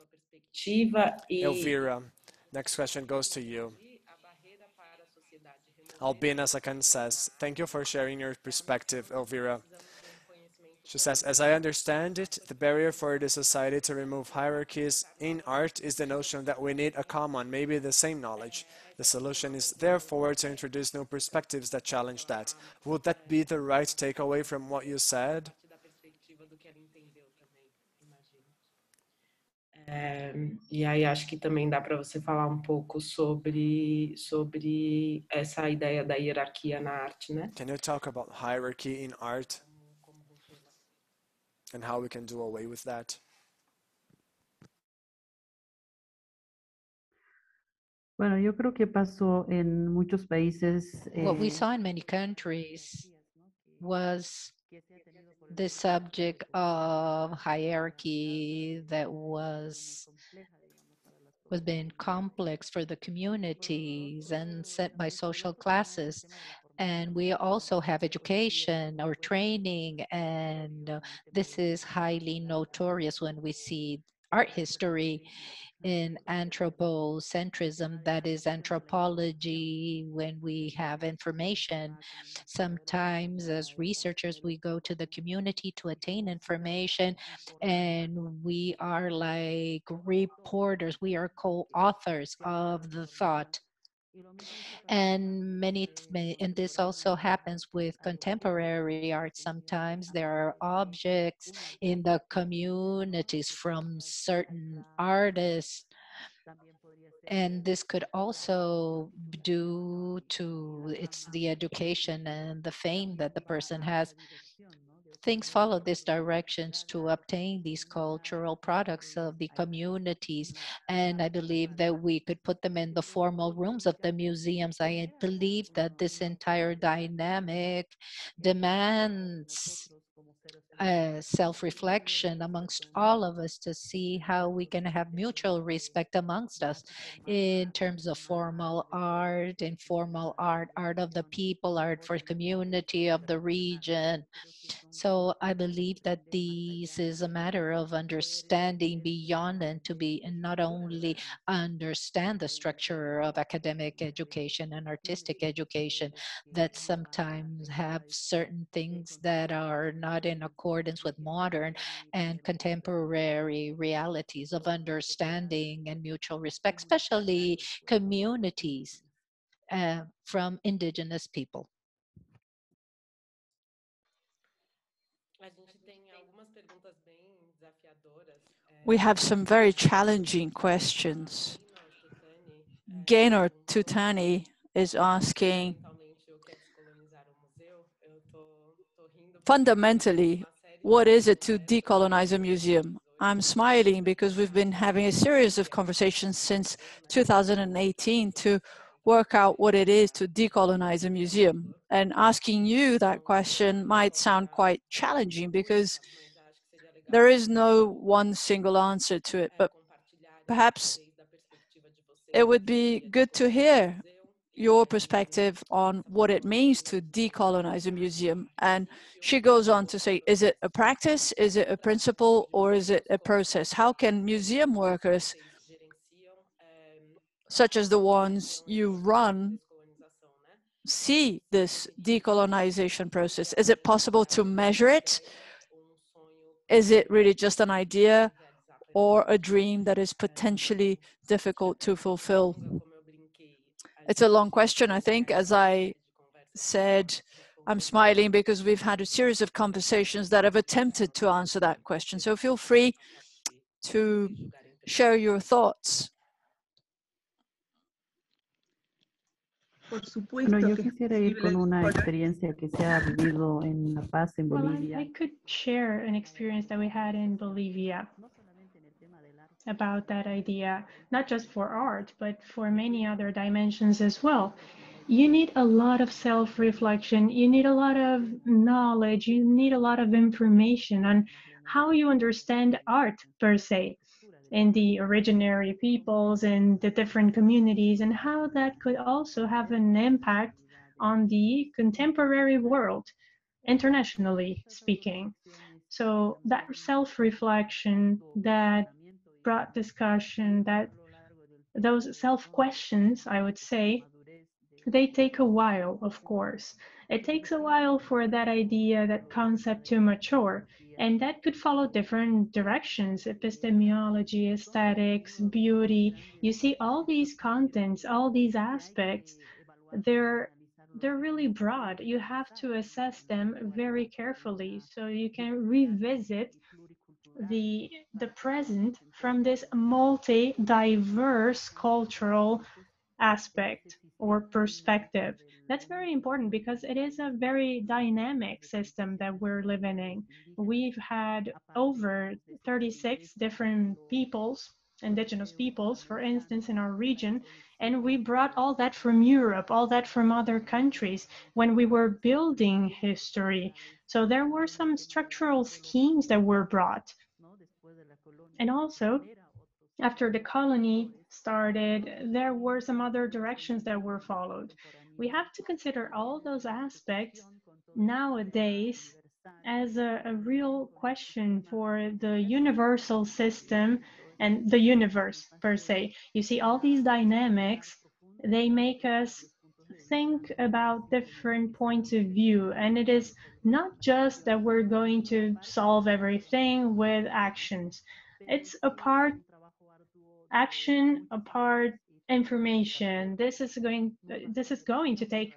Ativa e
Elvira, next question goes to you. Albina Sakan says, thank you for sharing your perspective, Elvira. She says, as I understand it, the barrier for the society to remove hierarchies in art is the notion that we need a common, maybe the same knowledge. The solution is therefore to introduce new perspectives that challenge that. Would that be the right takeaway from what you said?
É, e aí acho que também dá para você falar um pouco sobre sobre essa ideia da hierarquia na arte, né?
Can you talk about hierarchy in art and how we can do away with that?
Bueno, yo creo que pasó en muchos países.
What we
eh,
saw in many countries was the subject of hierarchy that was was being complex for the communities and set by social classes and we also have education or training and this is highly notorious when we see art history in anthropocentrism, that is anthropology, when we have information. Sometimes as researchers, we go to the community to attain information and we are like reporters, we are co-authors of the thought and many and this also happens with contemporary art sometimes. there are objects in the communities from certain artists and this could also due to it's the education and the fame that the person has things follow these directions to obtain these cultural products of the communities. And I believe that we could put them in the formal rooms of the museums. I believe that this entire dynamic demands uh, self-reflection amongst all of us to see how we can have mutual respect amongst us in terms of formal art, informal art, art of the people, art for community of the region. So I believe that this is a matter of understanding beyond and to be and not only understand the structure of academic education and artistic education that sometimes have certain things that are not in accordance with modern and contemporary realities of understanding and mutual respect, especially communities uh, from indigenous people.
We have some very challenging questions. Gaynor Tutani is asking, fundamentally, what is it to decolonize a museum? I'm smiling because we've been having a series of conversations since 2018 to work out what it is to decolonize a museum. And asking you that question might sound quite challenging because there is no one single answer to it, but perhaps it would be good to hear your perspective on what it means to decolonize a museum. And she goes on to say, is it a practice, is it a principle, or is it a process? How can museum workers, such as the ones you run, see this decolonization process? Is it possible to measure it? Is it really just an idea or a dream that is potentially difficult to fulfill? It's a long question, I think. As I said, I'm smiling because we've had a series of conversations that have attempted to answer that question. So feel free to share your thoughts.
Por
Bueno, yo quisiera ir con una experiencia que se ha vivido en La Paz, en Bolivia.
Well, I, I could share an experience that we had in Bolivia about that idea, not just for art, but for many other dimensions as well. You need a lot of self reflection, you need a lot of knowledge, you need a lot of information on how you understand art per se. in the originary peoples and the different communities and how that could also have an impact on the contemporary world, internationally speaking. So that self-reflection, that broad discussion, that those self-questions, I would say, they take a while, of course. It takes a while for that idea, that concept to mature. And that could follow different directions, epistemology, aesthetics, beauty. You see all these contents, all these aspects, they're they're really broad. You have to assess them very carefully so you can revisit the the present from this multi-diverse cultural aspect or perspective. That's very important because it is a very dynamic system that we're living in. We've had over 36 different peoples, indigenous peoples, for instance, in our region, and we brought all that from Europe, all that from other countries when we were building history. So there were some structural schemes that were brought. And also, after the colony started, there were some other directions that were followed. We have to consider all those aspects nowadays as a, a real question for the universal system and the universe per se. You see, all these dynamics, they make us think about different points of view. And it is not just that we're going to solve everything with actions. It's a part action, a part information. This is going this is going to take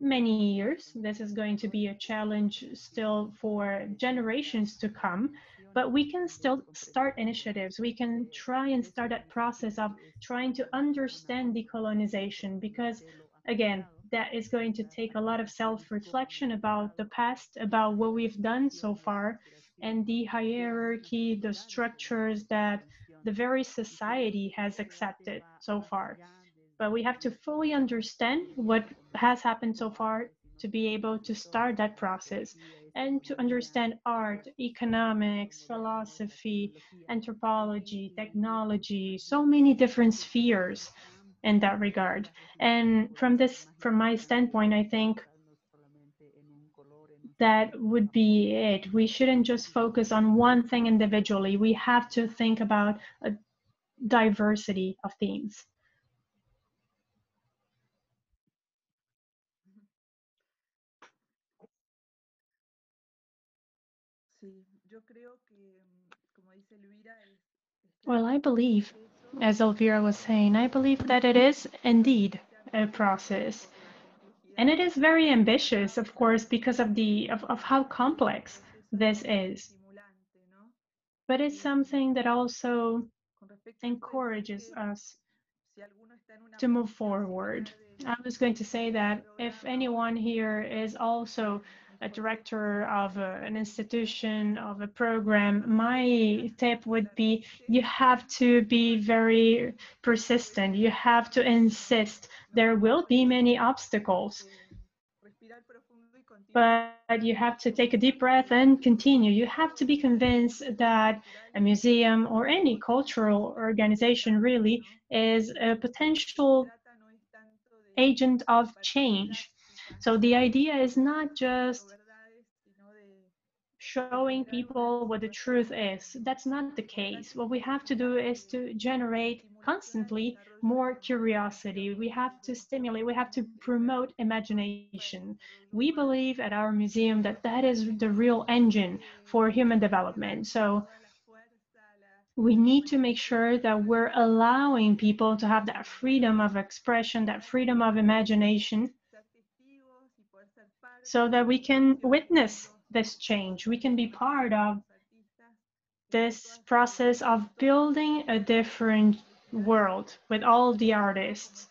many years. This is going to be a challenge still for generations to come, but we can still start initiatives. We can try and start that process of trying to understand decolonization because again, that is going to take a lot of self-reflection about the past, about what we've done so far, and the hierarchy, the structures that the very society has accepted so far. But we have to fully understand what has happened so far to be able to start that process and to understand art, economics, philosophy, anthropology, technology, so many different spheres in that regard. And from this, from my standpoint, I think that would be it. We shouldn't just focus on one thing individually. We have to think about a diversity of themes. Well, I believe, as Elvira was saying, I believe that it is indeed a process. And it is very ambitious, of course, because of the of, of how complex this is. But it's something that also encourages us to move forward. I was going to say that if anyone here is also a director of a, an institution, of a program, my tip would be you have to be very persistent. You have to insist. There will be many obstacles, but you have to take a deep breath and continue. You have to be convinced that a museum or any cultural organization really is a potential agent of change so the idea is not just showing people what the truth is. That's not the case. What we have to do is to generate constantly more curiosity. We have to stimulate, we have to promote imagination. We believe at our museum that that is the real engine for human development. So we need to make sure that we're allowing people to have that freedom of expression, that freedom of imagination, so that we can witness this change. We can be part of this process of building a different world with all the artists,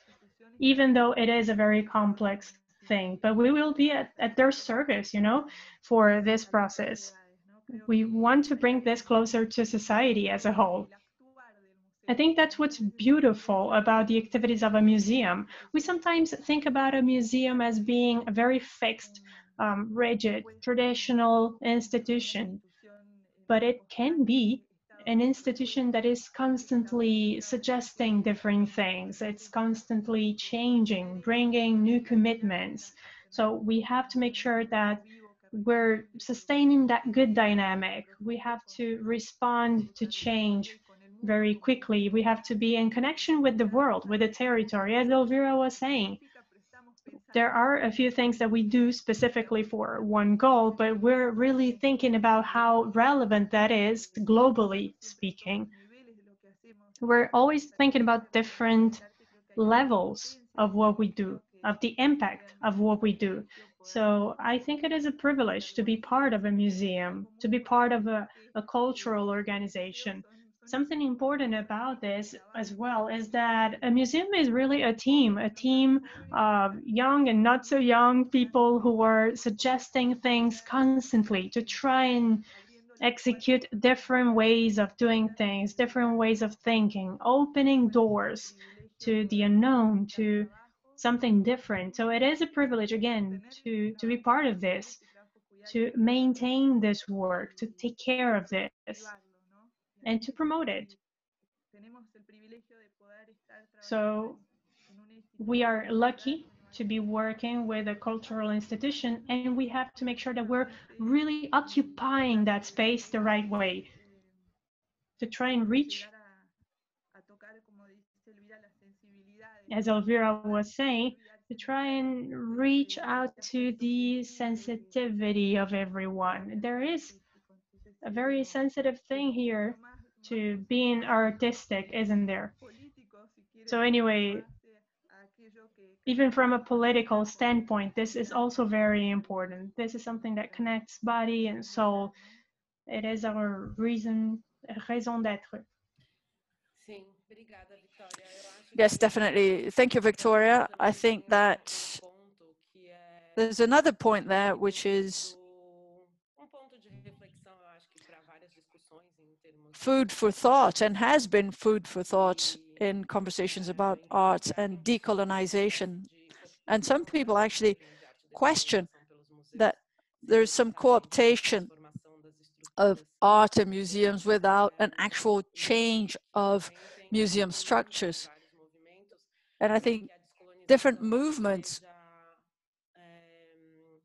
even though it is a very complex thing. But we will be at, at their service, you know, for this process. We want to bring this closer to society as a whole. I think that's what's beautiful about the activities of a museum. We sometimes think about a museum as being a very fixed, um, rigid, traditional institution, but it can be an institution that is constantly suggesting different things. It's constantly changing, bringing new commitments. So we have to make sure that we're sustaining that good dynamic. We have to respond to change very quickly. We have to be in connection with the world, with the territory, as Elvira was saying. There are a few things that we do specifically for one goal, but we're really thinking about how relevant that is globally speaking. We're always thinking about different levels of what we do, of the impact of what we do. So I think it is a privilege to be part of a museum, to be part of a, a cultural organization something important about this as well is that a museum is really a team, a team of young and not so young people who are suggesting things constantly to try and execute different ways of doing things, different ways of thinking, opening doors to the unknown, to something different. So it is a privilege again to to be part of this, to maintain this work, to take care of this and to promote it. So we are lucky to be working with a cultural institution and we have to make sure that we're really occupying that space the right way to try and reach as Elvira was saying to try and reach out to the sensitivity of everyone. There is a very sensitive thing here to being artistic, isn't there? So anyway, even from a political standpoint, this is also very important. This is something that connects body and soul. It is our reason, raison d'être.
Yes, definitely. Thank you, Victoria. I think that there's another point there, which is food for thought and has been food for thought in conversations about art and decolonization. And some people actually question that there's some co-optation of art and museums without an actual change of museum structures. And I think different movements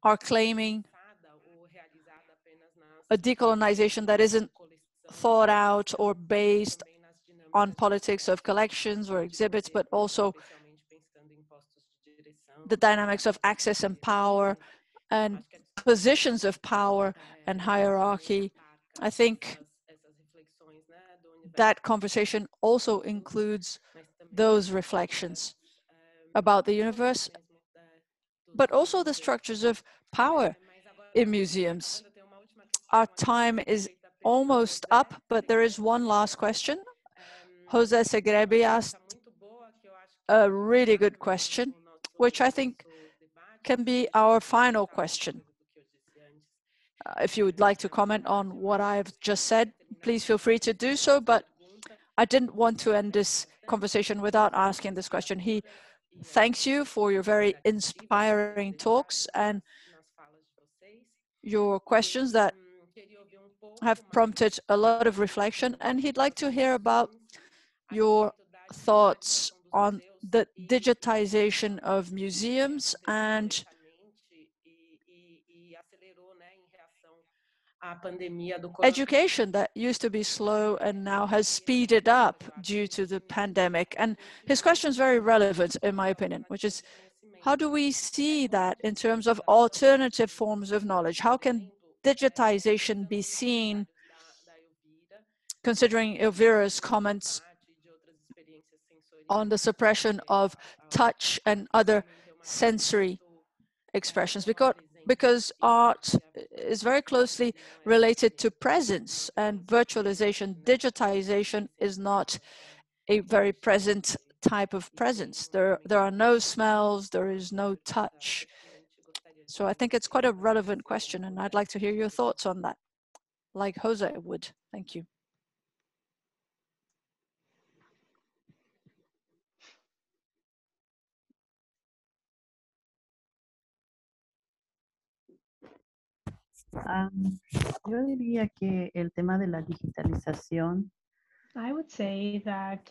are claiming a decolonization that isn't thought out or based on politics of collections or exhibits, but also the dynamics of access and power and positions of power and hierarchy. I think that conversation also includes those reflections about the universe, but also the structures of power in museums. Our time is almost up, but there is one last question. Jose Segrebi asked a really good question, which I think can be our final question. Uh, if you would like to comment on what I've just said, please feel free to do so, but I didn't want to end this conversation without asking this question. He thanks you for your very inspiring talks and your questions that have prompted a lot of reflection, and he'd like to hear about your thoughts on the digitization of museums and education that used to be slow and now has speeded up due to the pandemic. And his question is very relevant, in my opinion, which is how do we see that in terms of alternative forms of knowledge? How can digitization be seen, considering Elvira's comments on the suppression of touch and other sensory expressions? Because, because art is very closely related to presence and virtualization, digitization is not a very present type of presence. There, there are no smells, there is no touch, so I think it's quite a relevant question, and I'd like to hear your thoughts on that, like Jose would. Thank you.
Um, yo diría que el tema de la digitalización
I would say that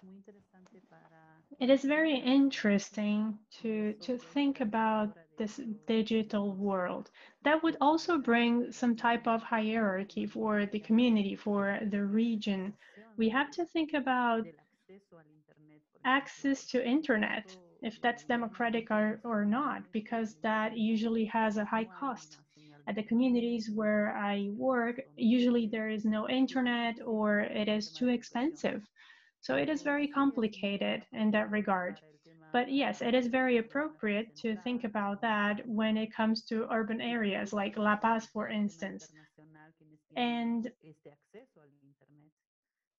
it is very interesting to, to think about this digital world. That would also bring some type of hierarchy for the community, for the region. We have to think about access to internet, if that's democratic or, or not, because that usually has a high cost. At the communities where I work, usually there is no internet or it is too expensive. So it is very complicated in that regard. But yes, it is very appropriate to think about that when it comes to urban areas like La Paz, for instance. And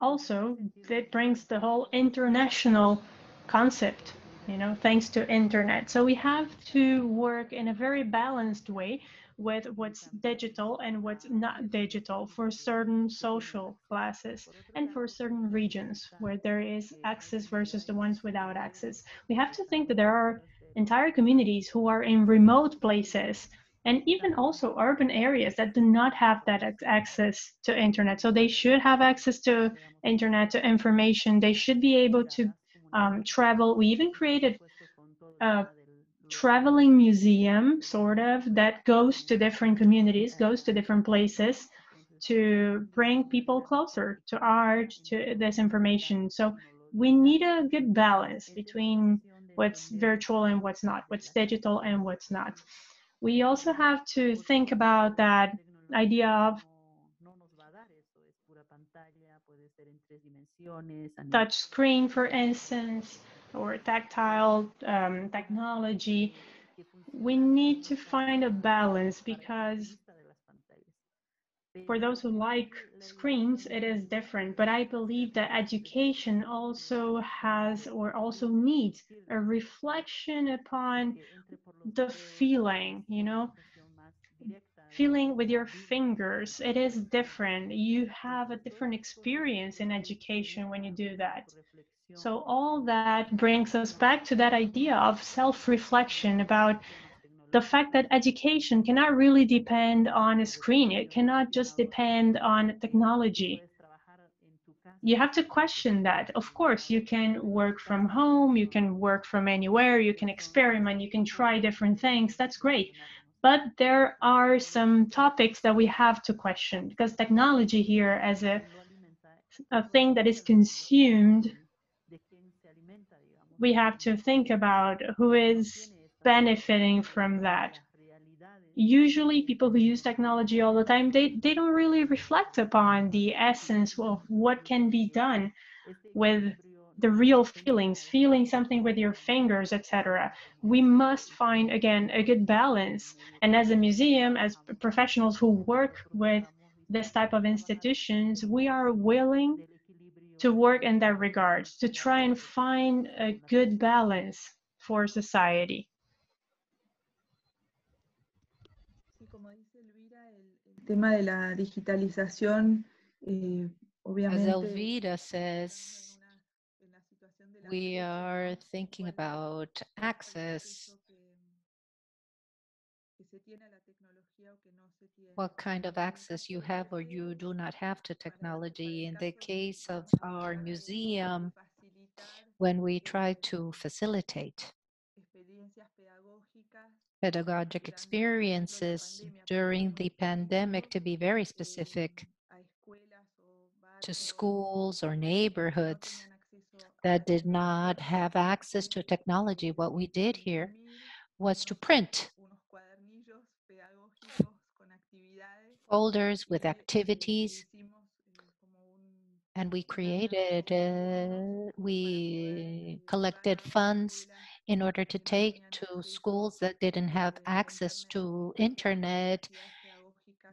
also, it brings the whole international concept, you know, thanks to internet. So we have to work in a very balanced way with what's digital and what's not digital for certain social classes and for certain regions where there is access versus the ones without access. We have to think that there are entire communities who are in remote places and even also urban areas that do not have that access to internet. So they should have access to internet, to information. They should be able to um, travel. We even created a traveling museum, sort of, that goes to different communities, goes to different places to bring people closer to art, to this information. So we need a good balance between what's virtual and what's not, what's digital and what's not. We also have to think about that idea of touch screen, for instance, or tactile um, technology. We need to find a balance because for those who like screens, it is different. But I believe that education also has or also needs a reflection upon the feeling, you know, feeling with your fingers. It is different. You have a different experience in education when you do that. So all that brings us back to that idea of self-reflection about the fact that education cannot really depend on a screen. It cannot just depend on technology. You have to question that. Of course, you can work from home, you can work from anywhere, you can experiment, you can try different things. That's great. But there are some topics that we have to question because technology here as a, a thing that is consumed we have to think about who is benefiting from that. Usually people who use technology all the time, they, they don't really reflect upon the essence of what can be done with the real feelings, feeling something with your fingers, etc. We must find, again, a good balance. And as a museum, as professionals who work with this type of institutions, we are willing to work in that regard, to try and find a good balance for society.
tema de la digitalización, eh,
As Elvira says, we are thinking about access what kind of access you have or you do not have to technology. In the case of our museum, when we try to facilitate pedagogic experiences during the pandemic, to be very specific, to schools or neighborhoods that did not have access to technology, what we did here was to print folders with activities and we created, uh, we collected funds in order to take to schools that didn't have access to internet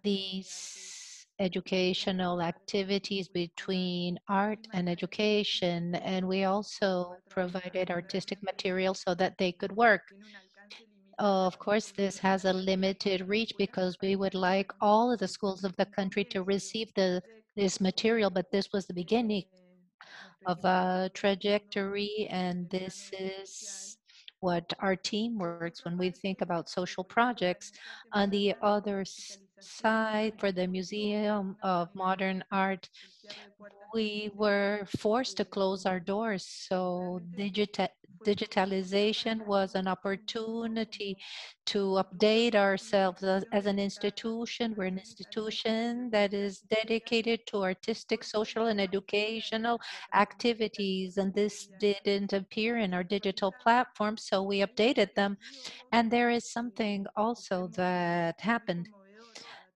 these educational activities between art and education. And we also provided artistic material so that they could work. Uh, of course, this has a limited reach because we would like all of the schools of the country to receive the, this material, but this was the beginning of a trajectory, and this is what our team works when we think about social projects. On the other side, for the Museum of Modern Art, we were forced to close our doors. So digita digitalization was an opportunity to update ourselves as, as, an institution. We're an institution that is dedicated to artistic, social, and educational activities. And this didn't appear in our digital platform, so we updated them. And there is something also that happened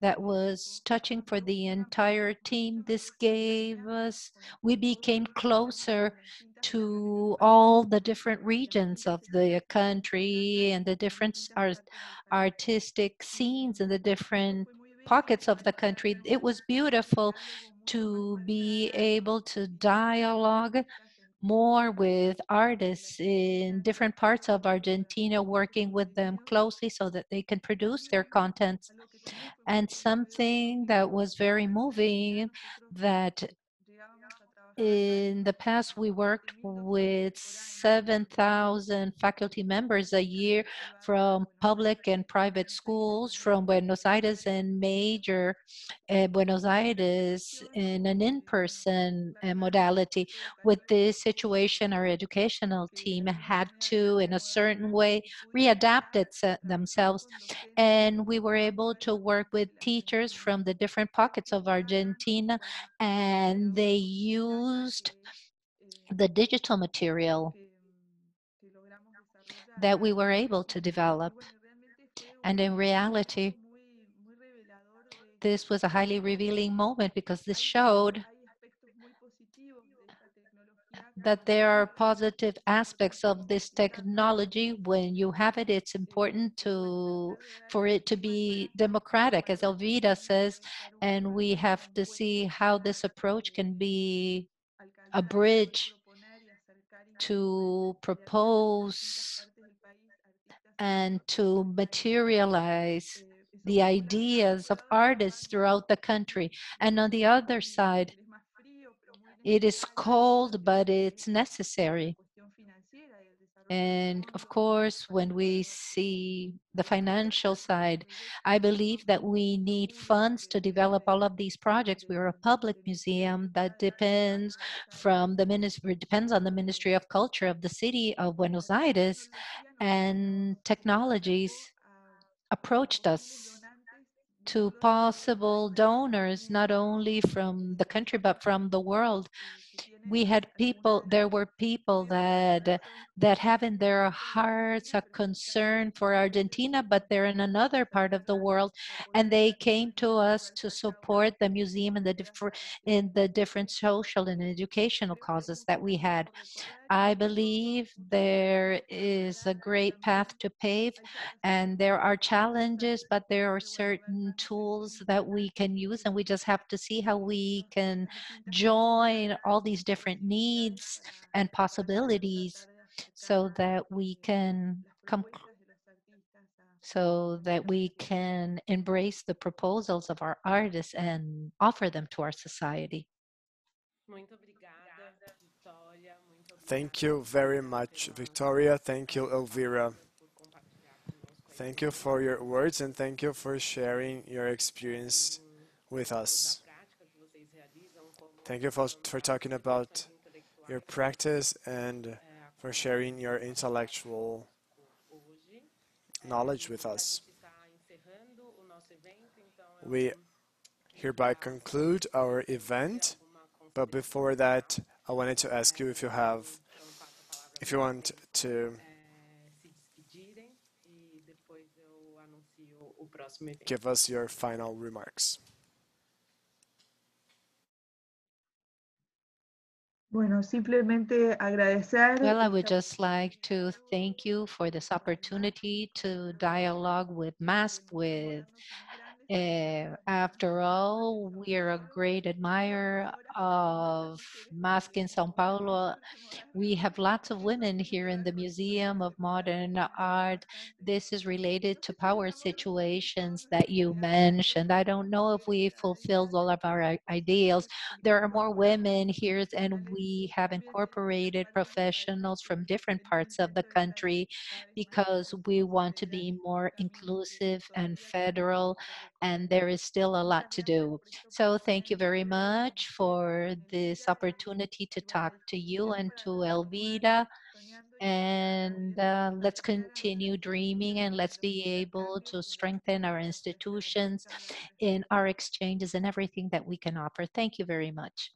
that was touching for the entire team. This gave us, we became closer to all the different regions of the country and the different art, artistic scenes in the different pockets of the country. It was beautiful to be able to dialogue more with artists in different parts of Argentina, working with them closely so that they can produce their contents. And something that was very moving that in the past, we worked with 7,000 faculty members a year from public and private schools from Buenos Aires and major uh, Buenos Aires in an in-person uh, modality. With this situation, our educational team had to, in a certain way, readapt it themselves. And we were able to work with teachers from the different pockets of Argentina, and they used used the digital material that we were able to develop. And in reality, this was a highly revealing moment because this showed that there are positive aspects of this technology. When you have it, it's important to for it to be democratic, as Elvira says, and we have to see how this approach can be a bridge to propose and to materialize the ideas of artists throughout the country. And on the other side, it is cold, but it's necessary. And of course, when we see the financial side, I believe that we need funds to develop all of these projects. We are a public museum that depends from the ministry, depends on the Ministry of Culture of the city of Buenos Aires, and technologies approached us to possible donors, not only from the country, but from the world we had people there were people that that have in their hearts a concern for argentina but they're in another part of the world and they came to us to support the museum and the different in the different social and educational causes that we had. I believe there is a great path to pave and there are challenges, but there are certain tools that we can use and we just have to see how we can join all these different needs and possibilities so that we can come so that we can embrace the proposals of our artists and offer them to our society.
Thank you very much, Victoria. Thank you, Elvira. Thank you for your words and thank you for sharing your experience with us. Thank you for, for talking about your practice and for sharing your intellectual knowledge with us. We hereby conclude our event, but before that, I wanted to ask you if you have, if you want to give us your final remarks.
Bueno, simplemente agradecer.
Well, I would just like to thank you for this opportunity to dialogue with MASP, with uh, Afterall, we are a great admirer of MASP in Sao Paulo. We have lots of women here in the Museum of Modern Art. This is related to power situations that you mentioned. I don't know if we fulfilled all of our ideals. There are more women here and we have incorporated professionals from different parts of the country because we want to be more inclusive and federal and there is still a lot to do. So thank you very much for this opportunity to talk to you and to Elvira and uh, let's continue dreaming and let's be able to strengthen our institutions in our exchanges and everything that we can offer. Thank you very much.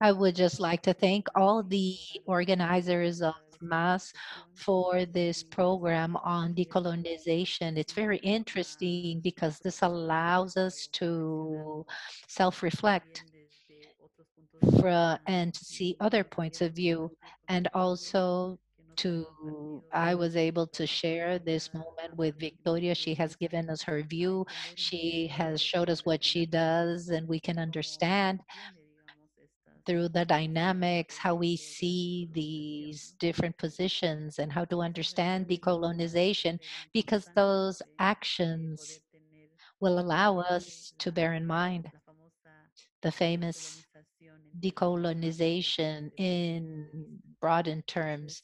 I would just like to thank all the organizers of MASP for this program on decolonization. It's very interesting because this allows us to self-reflect and to see other points of view and also to I was able to share this moment with Victoria. She has given us her view. She has showed us what she does and we can understand through the dynamics, how we see these different positions and how to understand decolonization because those actions will allow us to bear in mind the famous decolonization in broadened terms.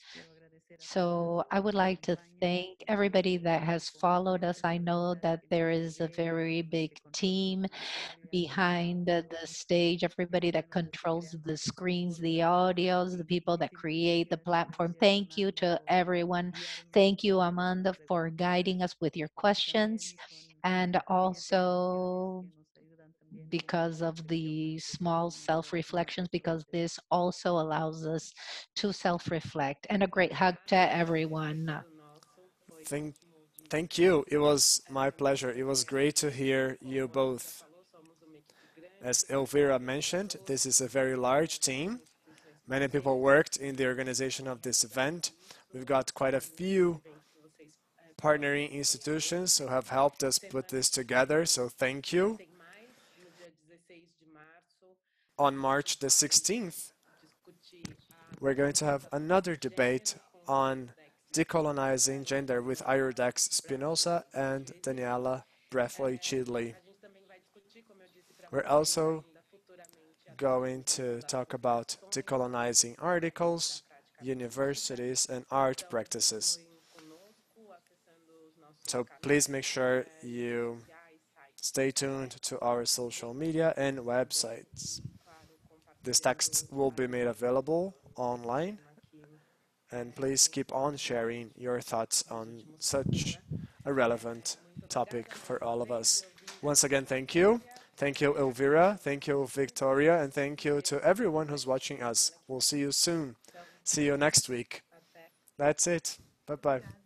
So I would like to thank everybody that has followed us. I know that there is a very big team behind the, the stage, everybody that controls the screens, the audios, the people that create the platform. Thank you to everyone. Thank you, Amanda, for guiding us with your questions and also because of the small self-reflections because this also allows us to self-reflect and a great hug to everyone.
Thank, thank you. It was my pleasure. It was great to hear you both. As Elvira mentioned, this is a very large team. Many people worked in the organization of this event. We've got quite a few partnering institutions who have helped us put this together, so thank you on March the 16th, we're going to have another debate on decolonizing gender with Yuderkys Espinosa and Daniela Breathley Chidley. We're also going to talk about decolonizing articles, universities, and art practices. So please make sure you stay tuned to our social media and websites. This text will be made available online and please keep on sharing your thoughts on such a relevant topic for all of us. Once again, thank you. Thank you, Elvira. Thank you, Victoria. And thank you to everyone who's watching us. We'll see you soon. See you next week. That's it. Bye-bye.